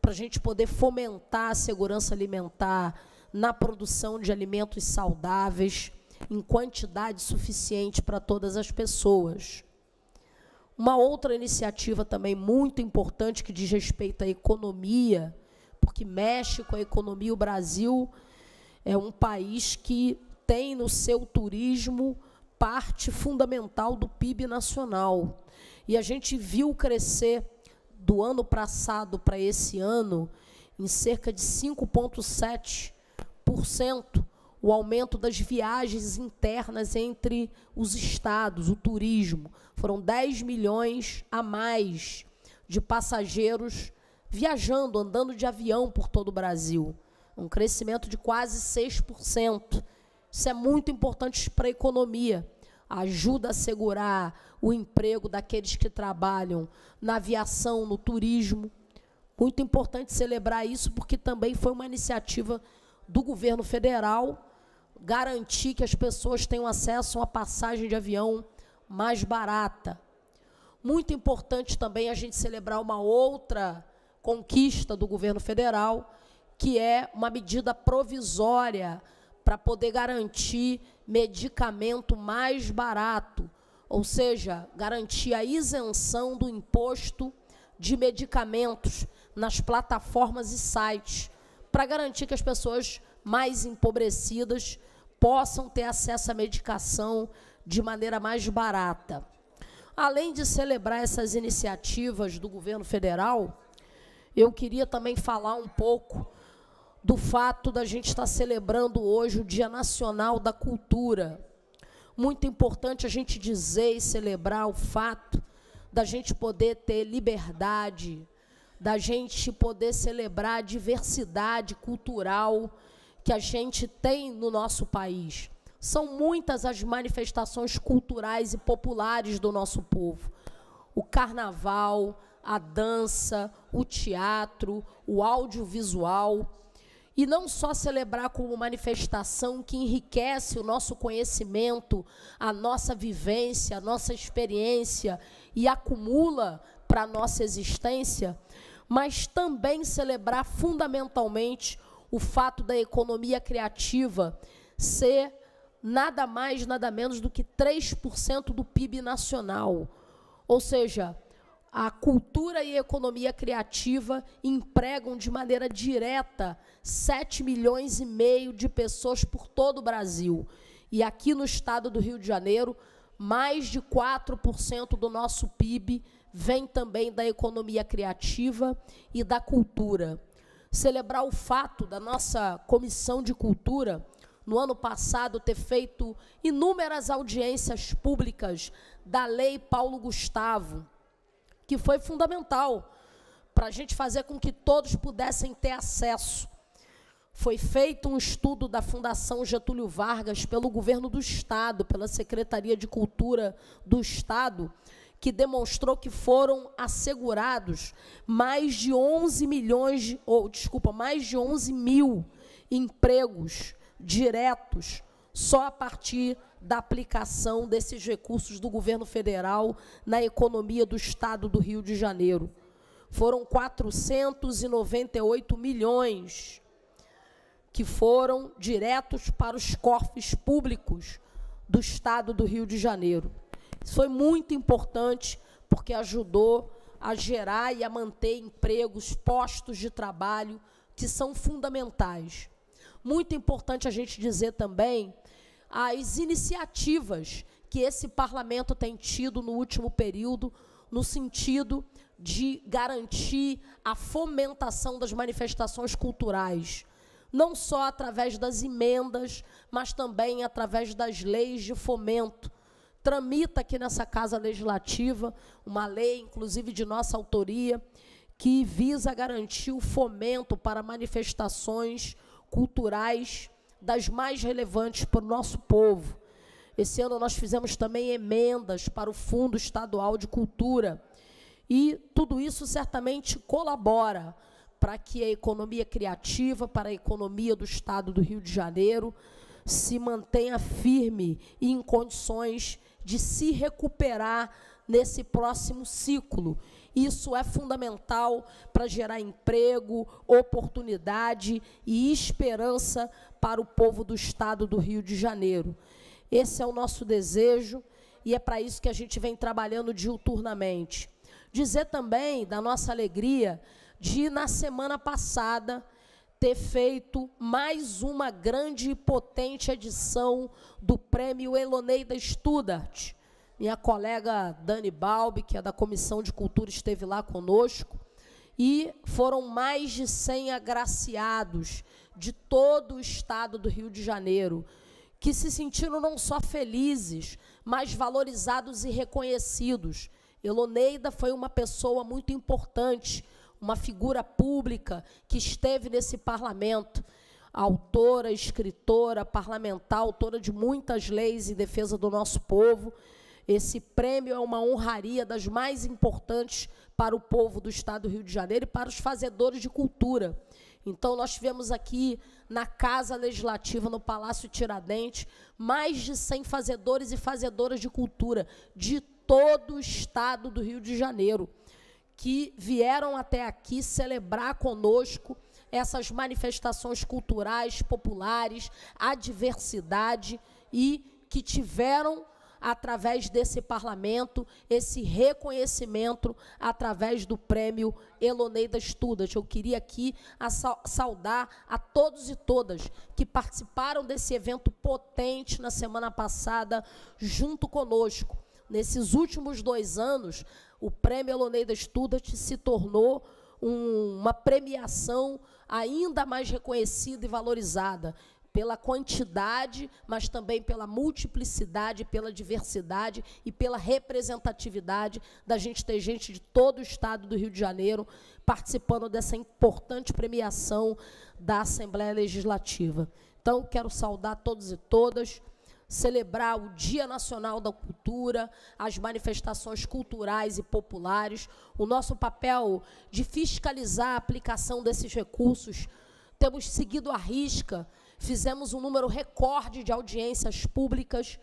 para a gente poder fomentar a segurança alimentar na produção de alimentos saudáveis em quantidade suficiente para todas as pessoas. Uma outra iniciativa também muito importante que diz respeito à economia porque mexe com a economia. O Brasil é um país que tem no seu turismo parte fundamental do PIB nacional. E a gente viu crescer do ano passado para esse ano em cerca de 5,7% o aumento das viagens internas entre os estados, o turismo. Foram 10 milhões a mais de passageiros viajando, andando de avião por todo o Brasil. Um crescimento de quase 6%. Isso é muito importante para a economia. Ajuda a segurar o emprego daqueles que trabalham na aviação, no turismo. Muito importante celebrar isso, porque também foi uma iniciativa do governo federal garantir que as pessoas tenham acesso a uma passagem de avião mais barata. Muito importante também a gente celebrar uma outra conquista do governo federal, que é uma medida provisória para poder garantir medicamento mais barato, ou seja, garantir a isenção do imposto de medicamentos nas plataformas e sites, para garantir que as pessoas mais empobrecidas possam ter acesso à medicação de maneira mais barata. Além de celebrar essas iniciativas do governo federal, eu queria também falar um pouco do fato da gente estar celebrando hoje o Dia Nacional da Cultura. Muito importante a gente dizer e celebrar o fato da gente poder ter liberdade, da gente poder celebrar a diversidade cultural que a gente tem no nosso país. São muitas as manifestações culturais e populares do nosso povo. O carnaval, a dança, o teatro, o audiovisual. e não só celebrar como manifestação que enriquece o nosso conhecimento, a nossa vivência, a nossa experiência e acumula para a nossa existência, mas também celebrar fundamentalmente o fato da economia criativa ser nada mais, nada menos do que 3% do PIB nacional. Ou seja, a cultura e a economia criativa empregam de maneira direta 7 milhões e meio de pessoas por todo o Brasil. E aqui no estado do Rio de Janeiro, mais de 4% do nosso PIB vem também da economia criativa e da cultura. Celebrar o fato da nossa Comissão de Cultura, no ano passado, ter feito inúmeras audiências públicas da Lei Paulo Gustavo, que foi fundamental para a gente fazer com que todos pudessem ter acesso. Foi feito um estudo da Fundação Getúlio Vargas pelo governo do Estado, pela Secretaria de Cultura do Estado, que demonstrou que foram assegurados mais de 11 milhões, ou desculpa, mais de 11 mil empregos diretos só a partir da aplicação desses recursos do governo federal na economia do estado do Rio de Janeiro. Foram 498 milhões que foram diretos para os cofres públicos do estado do Rio de Janeiro. Isso foi muito importante porque ajudou a gerar e a manter empregos, postos de trabalho que são fundamentais. Muito importante a gente dizer também as iniciativas que esse parlamento tem tido no último período, no sentido de garantir a fomentação das manifestações culturais, não só através das emendas, mas também através das leis de fomento. Tramita aqui nessa Casa Legislativa uma lei, inclusive de nossa autoria, que visa garantir o fomento para manifestações culturais das mais relevantes para o nosso povo. Esse ano nós fizemos também emendas para o Fundo Estadual de Cultura. E tudo isso certamente colabora para que a economia criativa, para a economia do Estado do Rio de Janeiro, se mantenha firme e em condições de se recuperar nesse próximo ciclo isso é fundamental para gerar emprego, oportunidade e esperança para o povo do estado do Rio de Janeiro. Esse é o nosso desejo e é para isso que a gente vem trabalhando diuturnamente. Dizer também da nossa alegria de, na semana passada, ter feito mais uma grande e potente edição do Prêmio Eloneida Studart, minha colega Dani Balbi, que é da Comissão de Cultura, esteve lá conosco. E foram mais de 100 agraciados de todo o estado do Rio de Janeiro, que se sentiram não só felizes, mas valorizados e reconhecidos. Eloneida foi uma pessoa muito importante, uma figura pública que esteve nesse parlamento autora, escritora, parlamentar, autora de muitas leis em defesa do nosso povo. Esse prêmio é uma honraria das mais importantes para o povo do Estado do Rio de Janeiro e para os fazedores de cultura. Então, nós tivemos aqui na Casa Legislativa, no Palácio Tiradentes, mais de 100 fazedores e fazedoras de cultura de todo o Estado do Rio de Janeiro, que vieram até aqui celebrar conosco essas manifestações culturais, populares, a diversidade e que tiveram através desse parlamento, esse reconhecimento através do prêmio Eloneida Studas. Eu queria aqui a saudar a todos e todas que participaram desse evento potente na semana passada junto conosco. Nesses últimos dois anos, o prêmio Eloneida Studas se tornou um, uma premiação ainda mais reconhecida e valorizada pela quantidade, mas também pela multiplicidade, pela diversidade e pela representatividade da gente ter gente de todo o estado do Rio de Janeiro participando dessa importante premiação da Assembleia Legislativa. Então, quero saudar todos e todas, celebrar o Dia Nacional da Cultura, as manifestações culturais e populares, o nosso papel de fiscalizar a aplicação desses recursos temos seguido à risca, fizemos um número recorde de audiências públicas,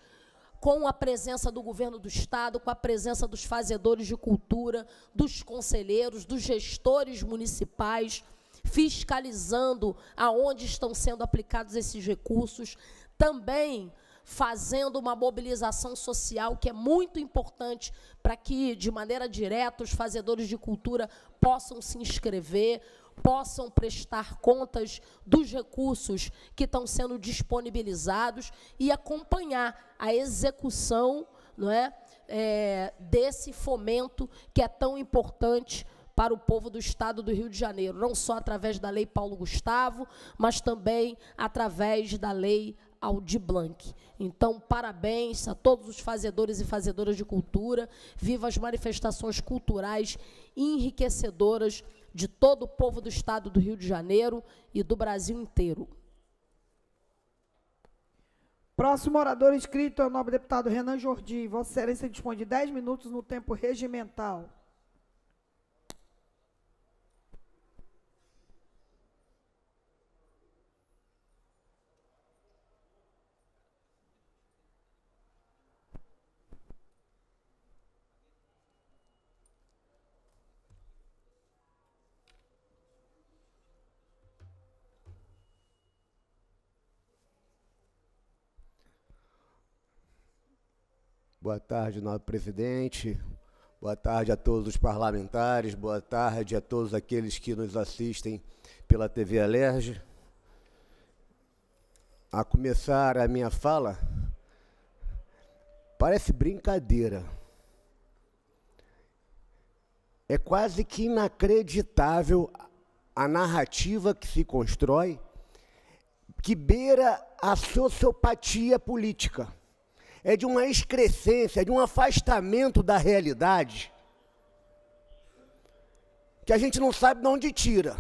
com a presença do governo do Estado, com a presença dos fazedores de cultura, dos conselheiros, dos gestores municipais, fiscalizando aonde estão sendo aplicados esses recursos, também fazendo uma mobilização social que é muito importante para que, de maneira direta, os fazedores de cultura possam se inscrever, possam prestar contas dos recursos que estão sendo disponibilizados e acompanhar a execução não é, é, desse fomento que é tão importante para o povo do Estado do Rio de Janeiro, não só através da Lei Paulo Gustavo, mas também através da Lei Aldir Blanc. Então, parabéns a todos os fazedores e fazedoras de cultura. Viva as manifestações culturais enriquecedoras de todo o povo do Estado do Rio de Janeiro e do Brasil inteiro. Próximo orador inscrito é o nobre deputado Renan Jordi. Vossa Excelência dispõe de 10 minutos no tempo regimental. Boa tarde, nobre presidente. Boa tarde a todos os parlamentares. Boa tarde a todos aqueles que nos assistem pela TV Alerj. A começar a minha fala, parece brincadeira. É quase que inacreditável a narrativa que se constrói que beira a sociopatia política é de uma excrescência, de um afastamento da realidade, que a gente não sabe de onde tira.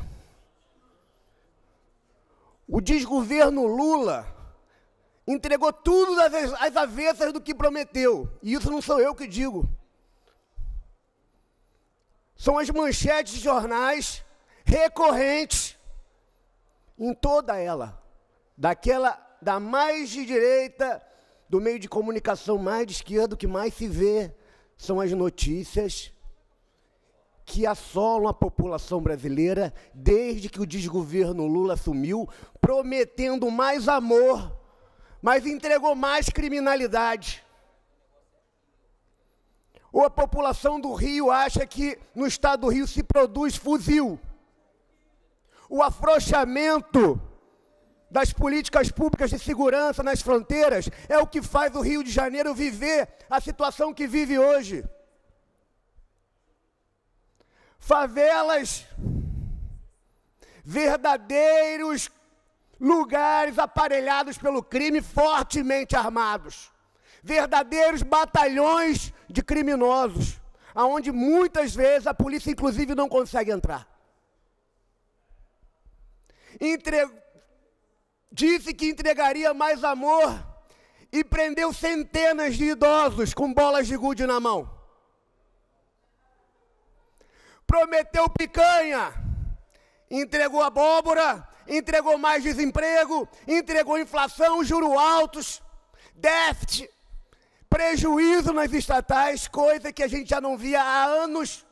O desgoverno Lula entregou tudo às avessas do que prometeu. E isso não sou eu que digo. São as manchetes de jornais recorrentes em toda ela, daquela da mais de direita do meio de comunicação mais de esquerda, o que mais se vê são as notícias que assolam a população brasileira desde que o desgoverno Lula assumiu, prometendo mais amor, mas entregou mais criminalidade. Ou a população do Rio acha que no estado do Rio se produz fuzil. O afrouxamento das políticas públicas de segurança nas fronteiras é o que faz o Rio de Janeiro viver a situação que vive hoje. Favelas, verdadeiros lugares aparelhados pelo crime, fortemente armados. Verdadeiros batalhões de criminosos, aonde muitas vezes a polícia inclusive não consegue entrar. Entre disse que entregaria mais amor e prendeu centenas de idosos com bolas de gude na mão. Prometeu picanha, entregou abóbora, entregou mais desemprego, entregou inflação, juros altos, déficit, prejuízo nas estatais, coisa que a gente já não via há anos.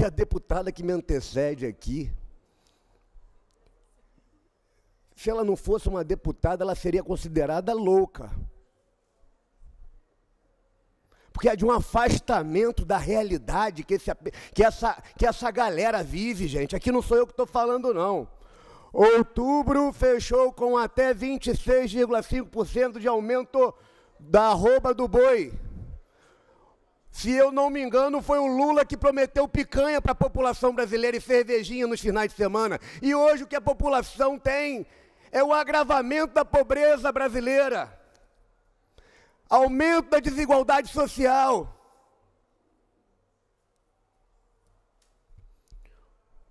E a deputada que me antecede aqui, se ela não fosse uma deputada, ela seria considerada louca. Porque é de um afastamento da realidade que, esse, que, essa, que essa galera vive, gente. Aqui não sou eu que estou falando, não. Outubro fechou com até 26,5% de aumento da arroba do boi. Se eu não me engano, foi o Lula que prometeu picanha para a população brasileira e cervejinha nos finais de semana. E hoje o que a população tem é o agravamento da pobreza brasileira, aumento da desigualdade social.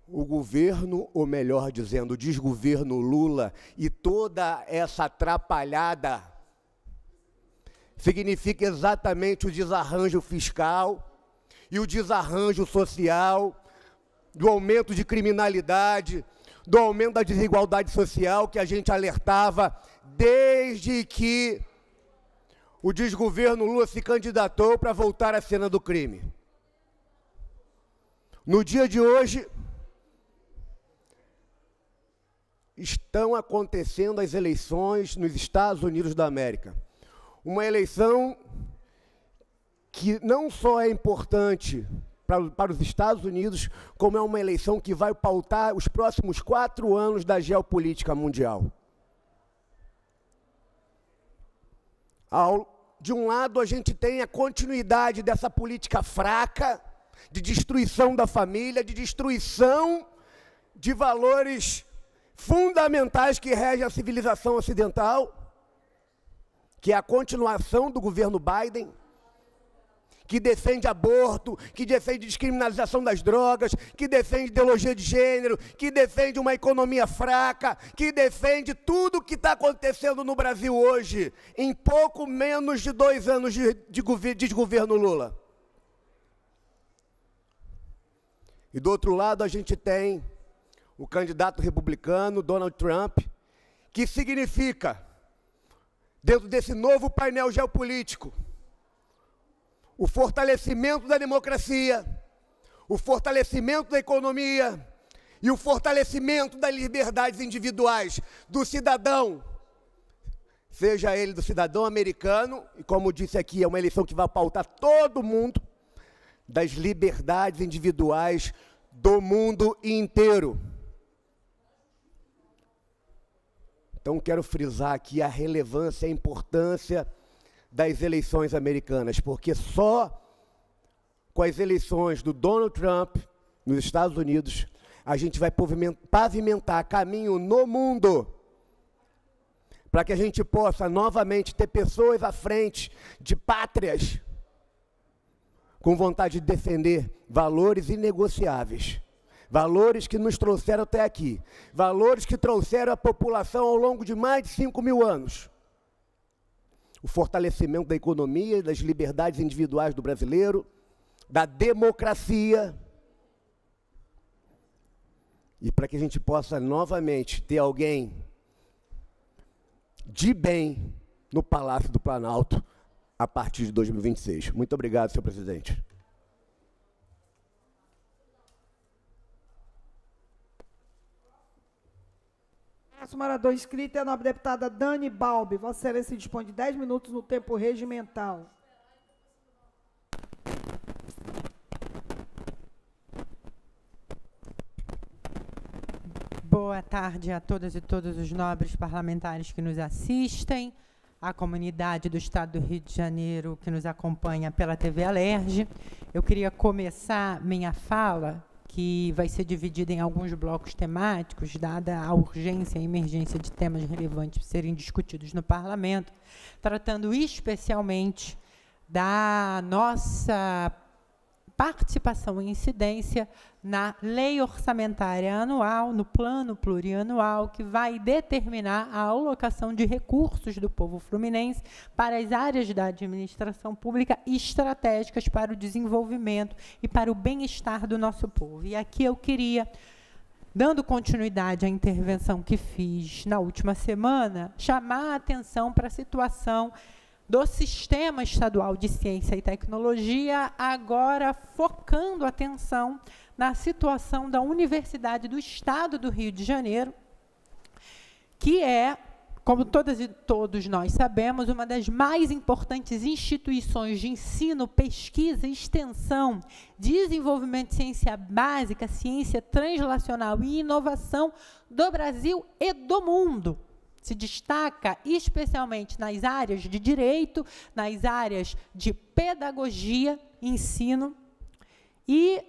O governo, ou melhor dizendo, o desgoverno Lula e toda essa atrapalhada significa exatamente o desarranjo fiscal, e o desarranjo social, do aumento de criminalidade, do aumento da desigualdade social que a gente alertava desde que o desgoverno Lula se candidatou para voltar à cena do crime. No dia de hoje, estão acontecendo as eleições nos Estados Unidos da América. Uma eleição que não só é importante para, para os Estados Unidos, como é uma eleição que vai pautar os próximos quatro anos da geopolítica mundial. Ao, de um lado, a gente tem a continuidade dessa política fraca, de destruição da família, de destruição de valores fundamentais que regem a civilização ocidental, que é a continuação do governo Biden, que defende aborto, que defende descriminalização das drogas, que defende ideologia de gênero, que defende uma economia fraca, que defende tudo o que está acontecendo no Brasil hoje, em pouco menos de dois anos de, de, de desgoverno Lula. E do outro lado a gente tem o candidato republicano Donald Trump, que significa, dentro desse novo painel geopolítico, o fortalecimento da democracia, o fortalecimento da economia e o fortalecimento das liberdades individuais do cidadão, seja ele do cidadão americano, e como disse aqui, é uma eleição que vai pautar todo mundo, das liberdades individuais do mundo inteiro. Então, quero frisar aqui a relevância a importância das eleições americanas, porque só com as eleições do Donald Trump nos Estados Unidos, a gente vai pavimentar caminho no mundo para que a gente possa novamente ter pessoas à frente de pátrias com vontade de defender valores inegociáveis valores que nos trouxeram até aqui, valores que trouxeram a população ao longo de mais de 5 mil anos. O fortalecimento da economia das liberdades individuais do brasileiro, da democracia. E para que a gente possa novamente ter alguém de bem no Palácio do Planalto a partir de 2026. Muito obrigado, senhor presidente. Próximo orador inscrito é a nobre deputada Dani Balbi. Vossa Excelência dispõe de 10 minutos no tempo regimental. Boa tarde a todas e todos os nobres parlamentares que nos assistem, a comunidade do Estado do Rio de Janeiro que nos acompanha pela TV Alerge. Eu queria começar minha fala que vai ser dividida em alguns blocos temáticos, dada a urgência e emergência de temas relevantes serem discutidos no parlamento, tratando especialmente da nossa participação e incidência na lei orçamentária anual, no plano plurianual, que vai determinar a alocação de recursos do povo fluminense para as áreas da administração pública estratégicas para o desenvolvimento e para o bem-estar do nosso povo. E aqui eu queria dando continuidade à intervenção que fiz na última semana, chamar a atenção para a situação do Sistema Estadual de Ciência e Tecnologia, agora focando atenção na situação da Universidade do Estado do Rio de Janeiro, que é, como todas e todos nós sabemos, uma das mais importantes instituições de ensino, pesquisa, extensão, desenvolvimento de ciência básica, ciência translacional e inovação do Brasil e do mundo se destaca especialmente nas áreas de direito, nas áreas de pedagogia, ensino e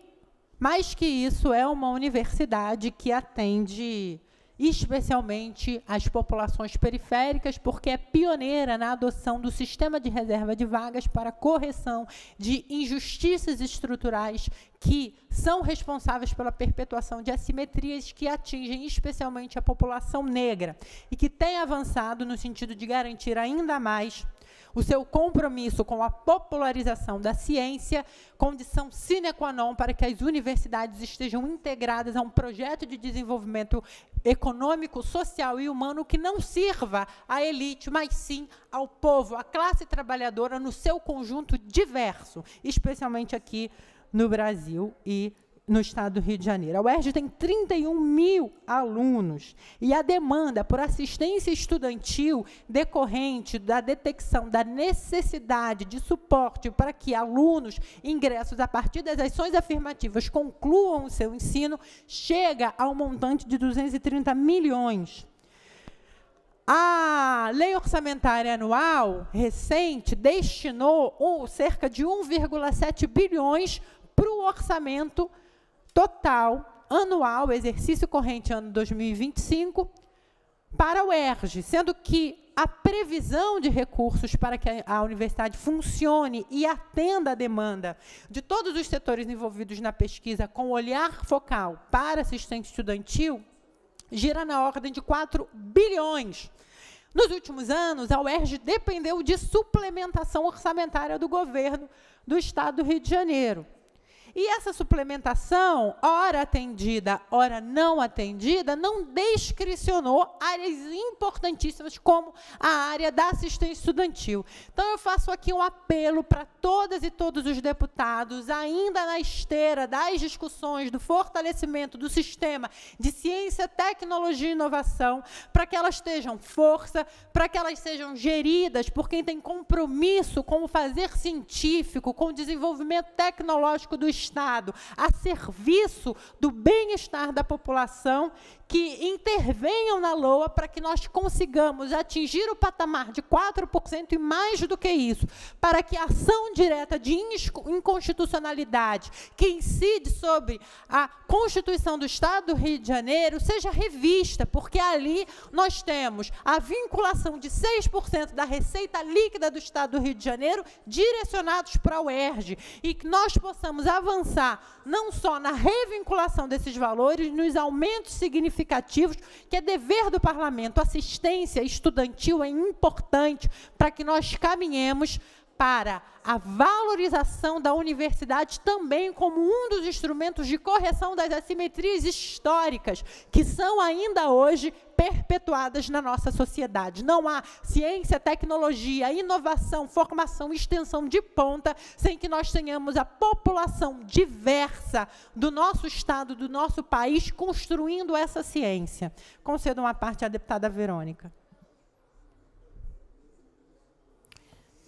mais que isso é uma universidade que atende especialmente as populações periféricas, porque é pioneira na adoção do sistema de reserva de vagas para correção de injustiças estruturais que são responsáveis pela perpetuação de assimetrias que atingem especialmente a população negra e que tem avançado no sentido de garantir ainda mais o seu compromisso com a popularização da ciência, condição sine qua non para que as universidades estejam integradas a um projeto de desenvolvimento econômico, social e humano que não sirva à elite, mas sim ao povo, à classe trabalhadora no seu conjunto diverso, especialmente aqui no Brasil e no estado do Rio de Janeiro. A UERJ tem 31 mil alunos e a demanda por assistência estudantil decorrente da detecção da necessidade de suporte para que alunos ingressos a partir das ações afirmativas concluam o seu ensino chega ao montante de 230 milhões. A lei orçamentária anual recente destinou um, cerca de 1,7 bilhões para o orçamento total anual, exercício corrente ano 2025, para o ERJ, sendo que a previsão de recursos para que a universidade funcione e atenda a demanda de todos os setores envolvidos na pesquisa com olhar focal para assistente estudantil gira na ordem de 4 bilhões. Nos últimos anos, a UERJ dependeu de suplementação orçamentária do governo do Estado do Rio de Janeiro. E essa suplementação, ora atendida, ora não atendida, não descricionou áreas importantíssimas como a área da assistência estudantil. Então, eu faço aqui um apelo para todas e todos os deputados, ainda na esteira das discussões do fortalecimento do sistema de ciência, tecnologia e inovação, para que elas estejam força, para que elas sejam geridas por quem tem compromisso com o fazer científico, com o desenvolvimento tecnológico do Estado a serviço do bem-estar da população, que intervenham na LOA para que nós consigamos atingir o patamar de 4% e mais do que isso, para que a ação direta de inconstitucionalidade que incide sobre a Constituição do Estado do Rio de Janeiro seja revista, porque ali nós temos a vinculação de 6% da receita líquida do Estado do Rio de Janeiro direcionados para o ERJ e que nós possamos avançar não só na revinculação desses valores, nos aumentos significativos, que é dever do parlamento. Assistência estudantil é importante para que nós caminhemos para a valorização da universidade também como um dos instrumentos de correção das assimetrias históricas que são ainda hoje perpetuadas na nossa sociedade. Não há ciência, tecnologia, inovação, formação, extensão de ponta sem que nós tenhamos a população diversa do nosso estado, do nosso país construindo essa ciência. Concedo uma parte à deputada Verônica.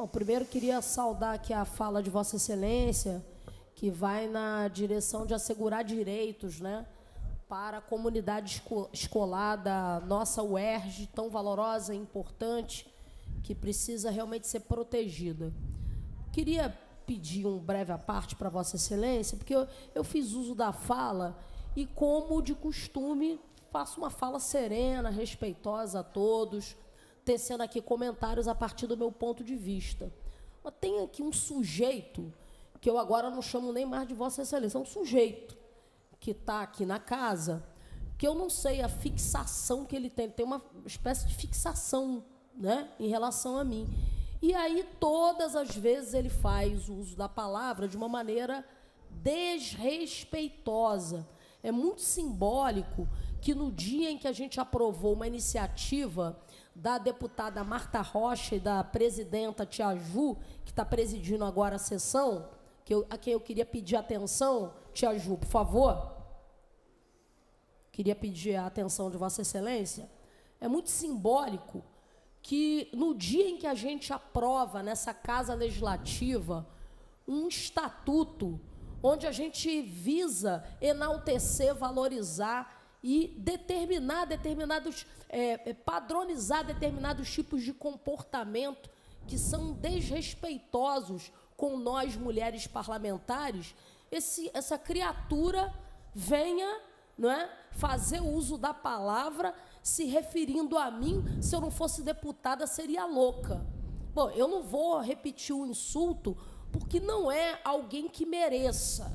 Bom, primeiro queria saudar aqui a fala de Vossa Excelência, que vai na direção de assegurar direitos né, para a comunidade esco escolar da nossa UERJ, tão valorosa e importante, que precisa realmente ser protegida. Queria pedir um breve à parte para Vossa Excelência, porque eu, eu fiz uso da fala e, como de costume, faço uma fala serena, respeitosa a todos, tecendo aqui comentários a partir do meu ponto de vista. Mas tem aqui um sujeito, que eu agora não chamo nem mais de Vossa Excelência, é um sujeito que está aqui na casa, que eu não sei a fixação que ele tem, ele tem uma espécie de fixação né, em relação a mim. E aí, todas as vezes, ele faz uso da palavra de uma maneira desrespeitosa. É muito simbólico que no dia em que a gente aprovou uma iniciativa da deputada Marta Rocha e da presidenta Tia Ju, que está presidindo agora a sessão, que eu, a quem eu queria pedir atenção, Tia Ju, por favor. Queria pedir a atenção de Vossa Excelência. É muito simbólico que no dia em que a gente aprova nessa casa legislativa um estatuto onde a gente visa enaltecer, valorizar e determinar determinados, é, é, padronizar determinados tipos de comportamento que são desrespeitosos com nós, mulheres parlamentares, esse, essa criatura venha não é, fazer uso da palavra se referindo a mim, se eu não fosse deputada, seria louca. Bom, eu não vou repetir o insulto, porque não é alguém que mereça.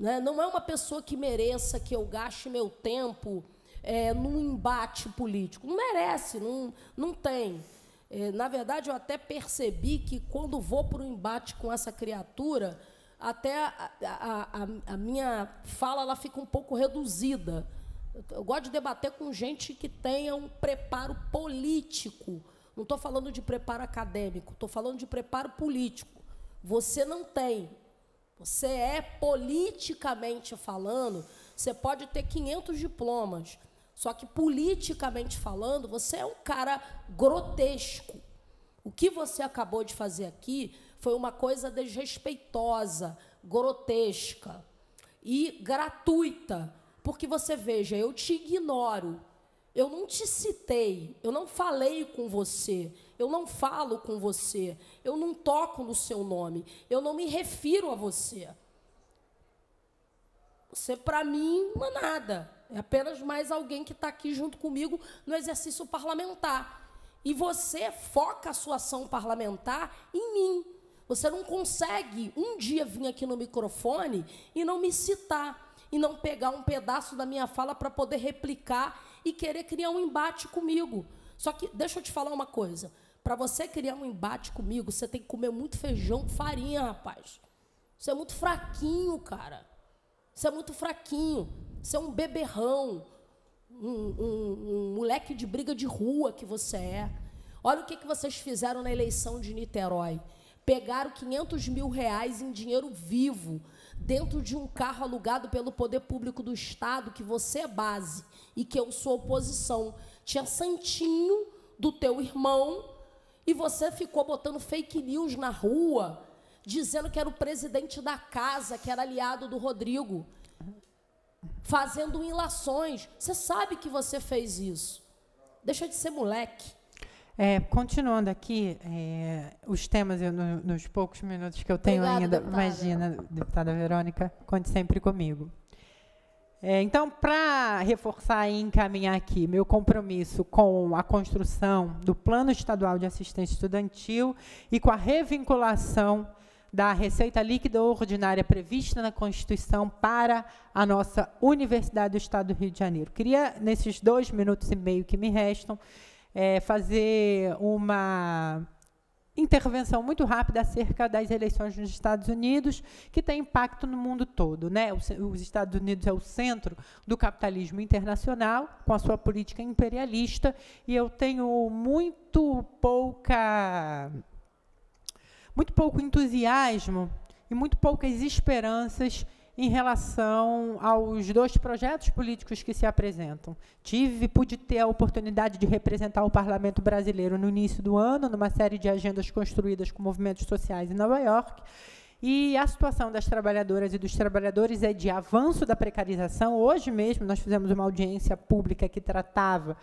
Né? Não é uma pessoa que mereça que eu gaste meu tempo é, num embate político. Não merece, não, não tem. É, na verdade, eu até percebi que quando vou para o embate com essa criatura, até a, a, a, a, minha fala ela fica um pouco reduzida. Eu gosto de debater com gente que tenha um preparo político. Não estou falando de preparo acadêmico, estou falando de preparo político. Você não tem. Você é politicamente falando, você pode ter 500 diplomas, só que politicamente falando, você é um cara grotesco. O que você acabou de fazer aqui foi uma coisa desrespeitosa, grotesca e gratuita. Porque você veja, eu te ignoro, eu não te citei, eu não falei com você, eu não falo com você, eu não toco no seu nome, eu não me refiro a você. Você, para mim, não é nada. É apenas mais alguém que está aqui junto comigo no exercício parlamentar. E você foca a sua ação parlamentar em mim. Você não consegue um dia vir aqui no microfone e não me citar, e não pegar um pedaço da minha fala para poder replicar e querer criar um embate comigo. Só que, deixa eu te falar uma coisa. Para você criar um embate comigo, você tem que comer muito feijão farinha, rapaz. Você é muito fraquinho, cara. Você é muito fraquinho. Você é um beberrão. Um, um, um moleque de briga de rua que você é. Olha o que, que vocês fizeram na eleição de Niterói pegaram 500 mil reais em dinheiro vivo dentro de um carro alugado pelo poder público do Estado, que você é base e que eu sou oposição. Tinha santinho do teu irmão e você ficou botando fake news na rua, dizendo que era o presidente da casa, que era aliado do Rodrigo, fazendo ilações. Você sabe que você fez isso. Deixa de ser moleque. É, continuando aqui, é, os temas, eu, no, nos poucos minutos que eu tenho Obrigada, ainda, deputada. imagina, deputada Verônica, conte sempre comigo. É, então, para reforçar e encaminhar aqui meu compromisso com a construção do Plano Estadual de Assistência Estudantil e com a revinculação da receita líquida ordinária prevista na Constituição para a nossa Universidade do Estado do Rio de Janeiro. Queria, nesses dois minutos e meio que me restam, é, fazer uma intervenção muito rápida acerca das eleições nos Estados Unidos, que tem impacto no mundo todo. Né? Os, os Estados Unidos é o centro do capitalismo internacional, com a sua política imperialista, e eu tenho muito pouca muito pouco entusiasmo e muito poucas esperanças em relação aos dois projetos políticos que se apresentam. Tive, pude ter a oportunidade de representar o parlamento brasileiro no início do ano, numa série de agendas construídas com movimentos sociais em Nova York. E a situação das trabalhadoras e dos trabalhadores é de avanço da precarização. Hoje mesmo nós fizemos uma audiência pública que tratava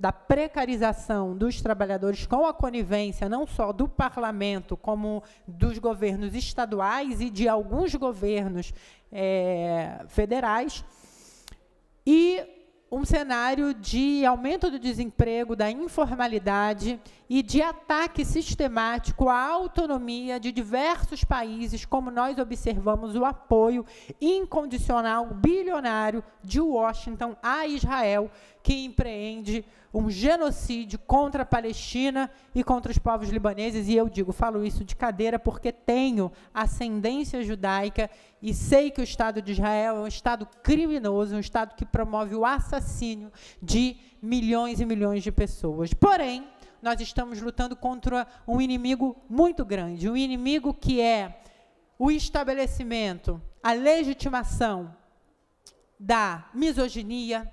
da precarização dos trabalhadores com a conivência não só do parlamento, como dos governos estaduais e de alguns governos é, federais, e um cenário de aumento do desemprego, da informalidade e de ataque sistemático à autonomia de diversos países, como nós observamos o apoio incondicional bilionário de Washington a Israel, que empreende um genocídio contra a Palestina e contra os povos libaneses, e eu digo, falo isso de cadeira porque tenho ascendência judaica e sei que o Estado de Israel é um Estado criminoso, um Estado que promove o assassínio de milhões e milhões de pessoas. Porém, nós estamos lutando contra um inimigo muito grande, um inimigo que é o estabelecimento, a legitimação da misoginia,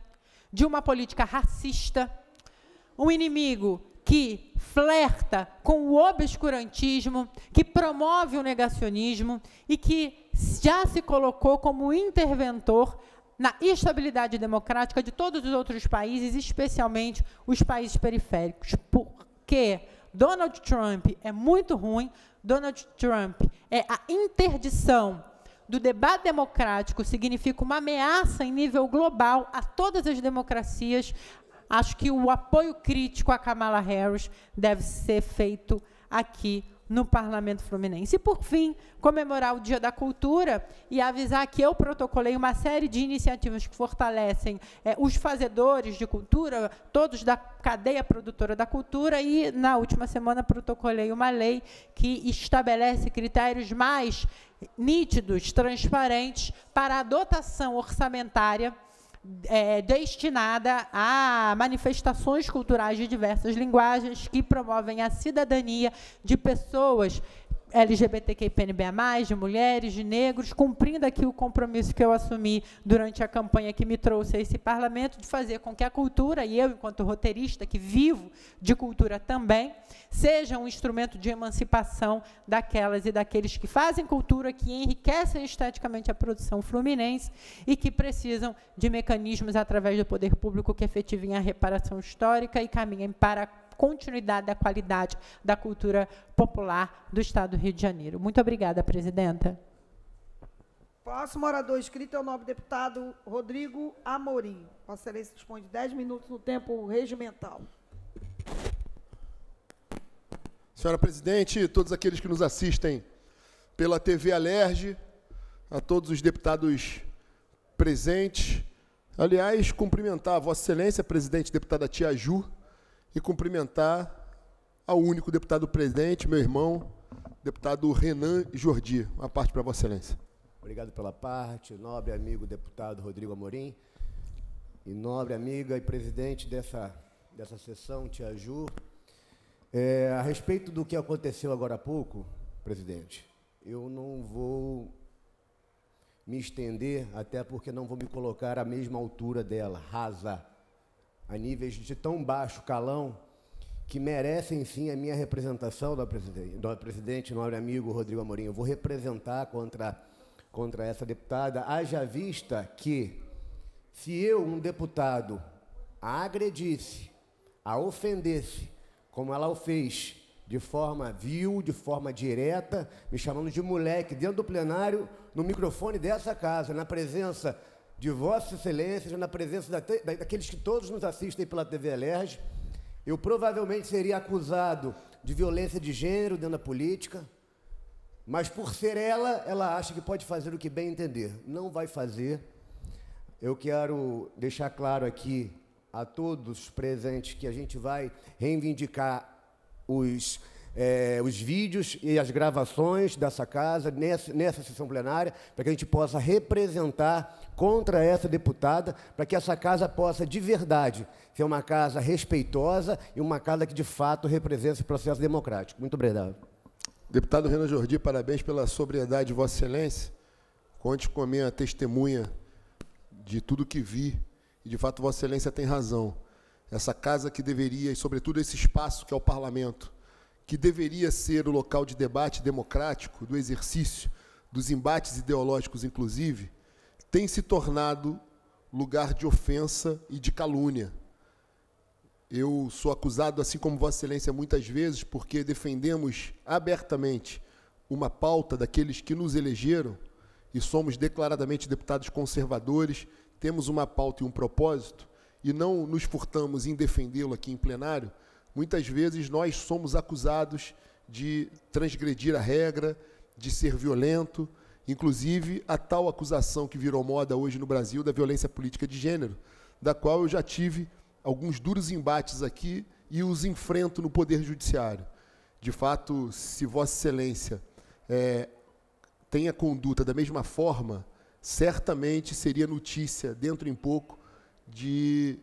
de uma política racista, um inimigo que flerta com o obscurantismo, que promove o negacionismo e que já se colocou como interventor na estabilidade democrática de todos os outros países, especialmente os países periféricos. Porque Donald Trump é muito ruim, Donald Trump é a interdição do debate democrático, significa uma ameaça em nível global a todas as democracias, Acho que o apoio crítico a Kamala Harris deve ser feito aqui no Parlamento Fluminense. E, por fim, comemorar o Dia da Cultura e avisar que eu protocolei uma série de iniciativas que fortalecem é, os fazedores de cultura, todos da cadeia produtora da cultura, e, na última semana, protocolei uma lei que estabelece critérios mais nítidos, transparentes, para a dotação orçamentária é, destinada a manifestações culturais de diversas linguagens que promovem a cidadania de pessoas LGBTQIPNBA+, de mulheres, de negros, cumprindo aqui o compromisso que eu assumi durante a campanha que me trouxe a esse parlamento, de fazer com que a cultura, e eu, enquanto roteirista, que vivo de cultura também, seja um instrumento de emancipação daquelas e daqueles que fazem cultura, que enriquecem esteticamente a produção fluminense e que precisam de mecanismos através do poder público que efetivem a reparação histórica e caminhem para a continuidade da qualidade da cultura popular do Estado do Rio de Janeiro. Muito obrigada, presidenta. Próximo orador inscrito é o nobre deputado Rodrigo Amorim. Vossa Excelência dispõe de 10 minutos no tempo regimental. Senhora presidente, todos aqueles que nos assistem pela TV Alerge, a todos os deputados presentes. Aliás, cumprimentar a Vossa Excelência, presidente deputada Tia Ju, e cumprimentar ao único deputado presente, meu irmão, deputado Renan Jordi. Uma parte para Vossa Excelência. Obrigado pela parte, nobre amigo deputado Rodrigo Amorim, e nobre amiga e presidente dessa, dessa sessão, Tia Ju. É, a respeito do que aconteceu agora há pouco, presidente, eu não vou me estender, até porque não vou me colocar à mesma altura dela, rasa a níveis de tão baixo calão que merecem sim a minha representação do presidente, do presidente nobre amigo Rodrigo Amorim. Eu vou representar contra, contra essa deputada, haja vista que se eu, um deputado, a agredisse, a ofendesse, como ela o fez, de forma vil, de forma direta, me chamando de moleque dentro do plenário, no microfone dessa casa, na presença de Vossa Excelência, na presença da, da, daqueles que todos nos assistem pela TV Alerj, eu provavelmente seria acusado de violência de gênero dentro da política, mas por ser ela, ela acha que pode fazer o que bem entender. Não vai fazer. Eu quero deixar claro aqui a todos presentes que a gente vai reivindicar os é, os vídeos e as gravações dessa casa nessa, nessa sessão plenária, para que a gente possa representar contra essa deputada, para que essa casa possa, de verdade, ser uma casa respeitosa e uma casa que, de fato, represente esse processo democrático. Muito obrigado. Deputado Renan Jordi, parabéns pela sobriedade de Vossa Excelência. Conte com a minha testemunha de tudo que vi. E, de fato, Vossa Excelência tem razão. Essa casa que deveria, e sobretudo esse espaço que é o parlamento, que deveria ser o local de debate democrático, do exercício dos embates ideológicos, inclusive, tem se tornado lugar de ofensa e de calúnia. Eu sou acusado, assim como Vossa Excelência, muitas vezes, porque defendemos abertamente uma pauta daqueles que nos elegeram e somos declaradamente deputados conservadores, temos uma pauta e um propósito, e não nos furtamos em defendê-lo aqui em plenário, muitas vezes nós somos acusados de transgredir a regra, de ser violento, inclusive a tal acusação que virou moda hoje no Brasil da violência política de gênero, da qual eu já tive alguns duros embates aqui e os enfrento no Poder Judiciário. De fato, se Vossa Excelência é, tem a conduta da mesma forma, certamente seria notícia, dentro em pouco, de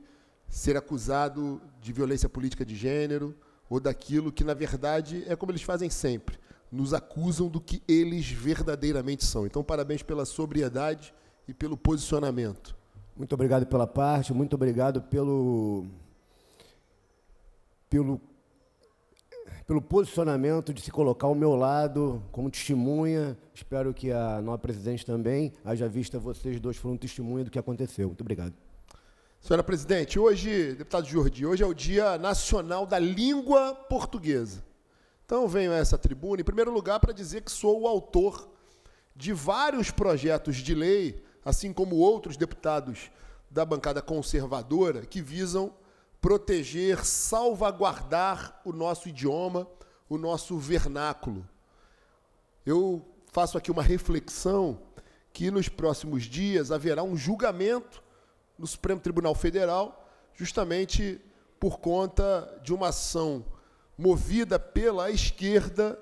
ser acusado de violência política de gênero ou daquilo que, na verdade, é como eles fazem sempre. Nos acusam do que eles verdadeiramente são. Então, parabéns pela sobriedade e pelo posicionamento. Muito obrigado pela parte, muito obrigado pelo, pelo, pelo posicionamento de se colocar ao meu lado como testemunha. Espero que a nova presidente também, haja vista vocês dois foram testemunha do que aconteceu. Muito obrigado. Senhora presidente, hoje, deputado Jordi, hoje é o Dia Nacional da Língua Portuguesa. Então, venho a essa tribuna, em primeiro lugar, para dizer que sou o autor de vários projetos de lei, assim como outros deputados da bancada conservadora, que visam proteger, salvaguardar o nosso idioma, o nosso vernáculo. Eu faço aqui uma reflexão que nos próximos dias haverá um julgamento no Supremo Tribunal Federal, justamente por conta de uma ação movida pela esquerda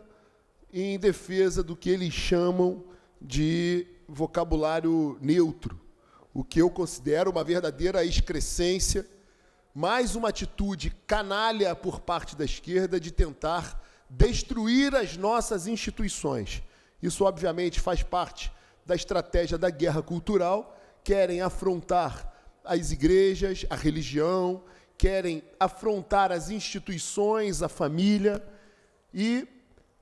em defesa do que eles chamam de vocabulário neutro, o que eu considero uma verdadeira excrescência, mais uma atitude canalha por parte da esquerda de tentar destruir as nossas instituições. Isso, obviamente, faz parte da estratégia da guerra cultural, querem afrontar as igrejas, a religião, querem afrontar as instituições, a família e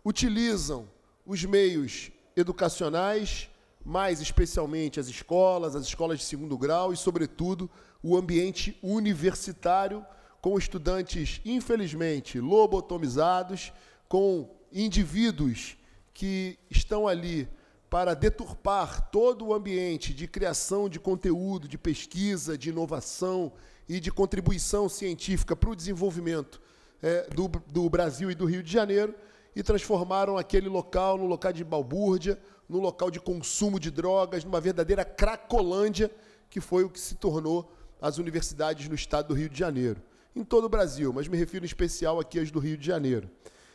utilizam os meios educacionais, mais especialmente as escolas, as escolas de segundo grau e, sobretudo, o ambiente universitário, com estudantes, infelizmente, lobotomizados, com indivíduos que estão ali para deturpar todo o ambiente de criação de conteúdo, de pesquisa, de inovação e de contribuição científica para o desenvolvimento é, do, do Brasil e do Rio de Janeiro, e transformaram aquele local no local de balbúrdia, no local de consumo de drogas, numa verdadeira cracolândia, que foi o que se tornou as universidades no estado do Rio de Janeiro. Em todo o Brasil, mas me refiro em especial aqui às do Rio de Janeiro.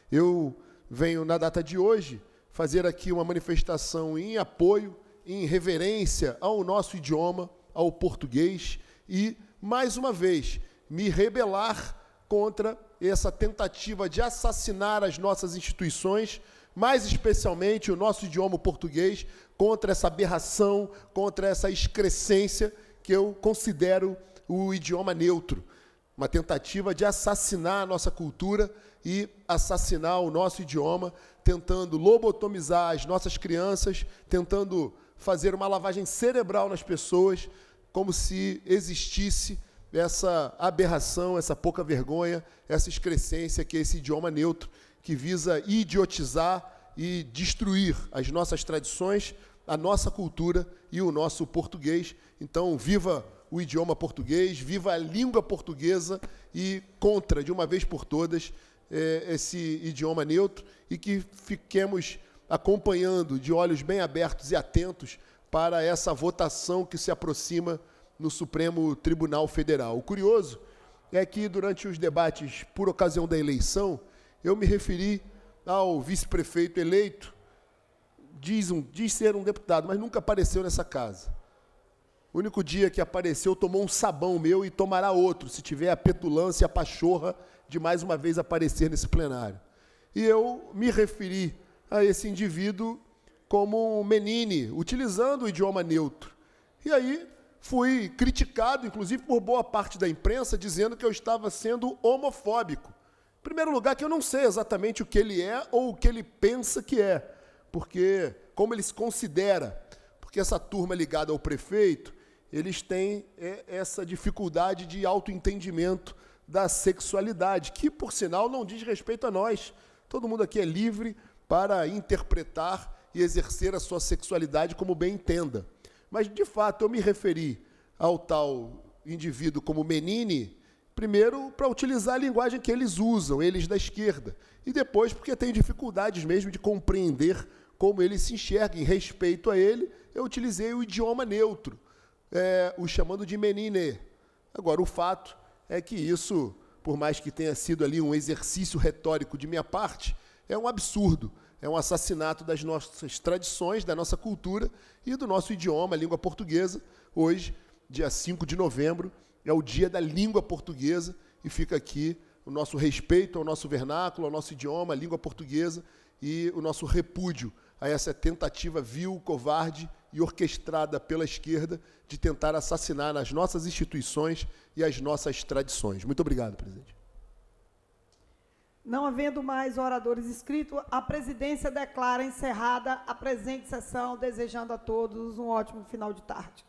Eu venho, na data de hoje, fazer aqui uma manifestação em apoio, em reverência ao nosso idioma, ao português, e, mais uma vez, me rebelar contra essa tentativa de assassinar as nossas instituições, mais especialmente o nosso idioma português, contra essa aberração, contra essa excrescência que eu considero o idioma neutro. Uma tentativa de assassinar a nossa cultura e assassinar o nosso idioma, tentando lobotomizar as nossas crianças, tentando fazer uma lavagem cerebral nas pessoas, como se existisse essa aberração, essa pouca vergonha, essa excrescência que é esse idioma neutro, que visa idiotizar e destruir as nossas tradições, a nossa cultura e o nosso português. Então, viva o idioma português, viva a língua portuguesa e contra, de uma vez por todas, é, esse idioma neutro e que fiquemos acompanhando de olhos bem abertos e atentos para essa votação que se aproxima no Supremo Tribunal Federal. O curioso é que durante os debates por ocasião da eleição, eu me referi ao vice-prefeito eleito, diz, um, diz ser um deputado, mas nunca apareceu nessa casa. O único dia que apareceu, tomou um sabão meu e tomará outro, se tiver a petulância, a pachorra de mais uma vez aparecer nesse plenário. E eu me referi a esse indivíduo como um menine, utilizando o idioma neutro. E aí fui criticado, inclusive por boa parte da imprensa, dizendo que eu estava sendo homofóbico. Em primeiro lugar, que eu não sei exatamente o que ele é ou o que ele pensa que é, porque como ele se considera, porque essa turma ligada ao prefeito, eles têm é, essa dificuldade de autoentendimento da sexualidade, que, por sinal, não diz respeito a nós. Todo mundo aqui é livre para interpretar e exercer a sua sexualidade como bem entenda. Mas, de fato, eu me referi ao tal indivíduo como menine, primeiro para utilizar a linguagem que eles usam, eles da esquerda, e depois porque tem dificuldades mesmo de compreender como ele se enxerga. Em respeito a ele, eu utilizei o idioma neutro, é, o chamando de menine. Agora, o fato é que isso, por mais que tenha sido ali um exercício retórico de minha parte, é um absurdo, é um assassinato das nossas tradições, da nossa cultura e do nosso idioma, a língua portuguesa. Hoje, dia 5 de novembro, é o dia da língua portuguesa e fica aqui o nosso respeito ao nosso vernáculo, ao nosso idioma, a língua portuguesa e o nosso repúdio a essa tentativa vil, covarde e orquestrada pela esquerda de tentar assassinar as nossas instituições e as nossas tradições. Muito obrigado, presidente. Não havendo mais oradores inscritos, a presidência declara encerrada a presente sessão, desejando a todos um ótimo final de tarde.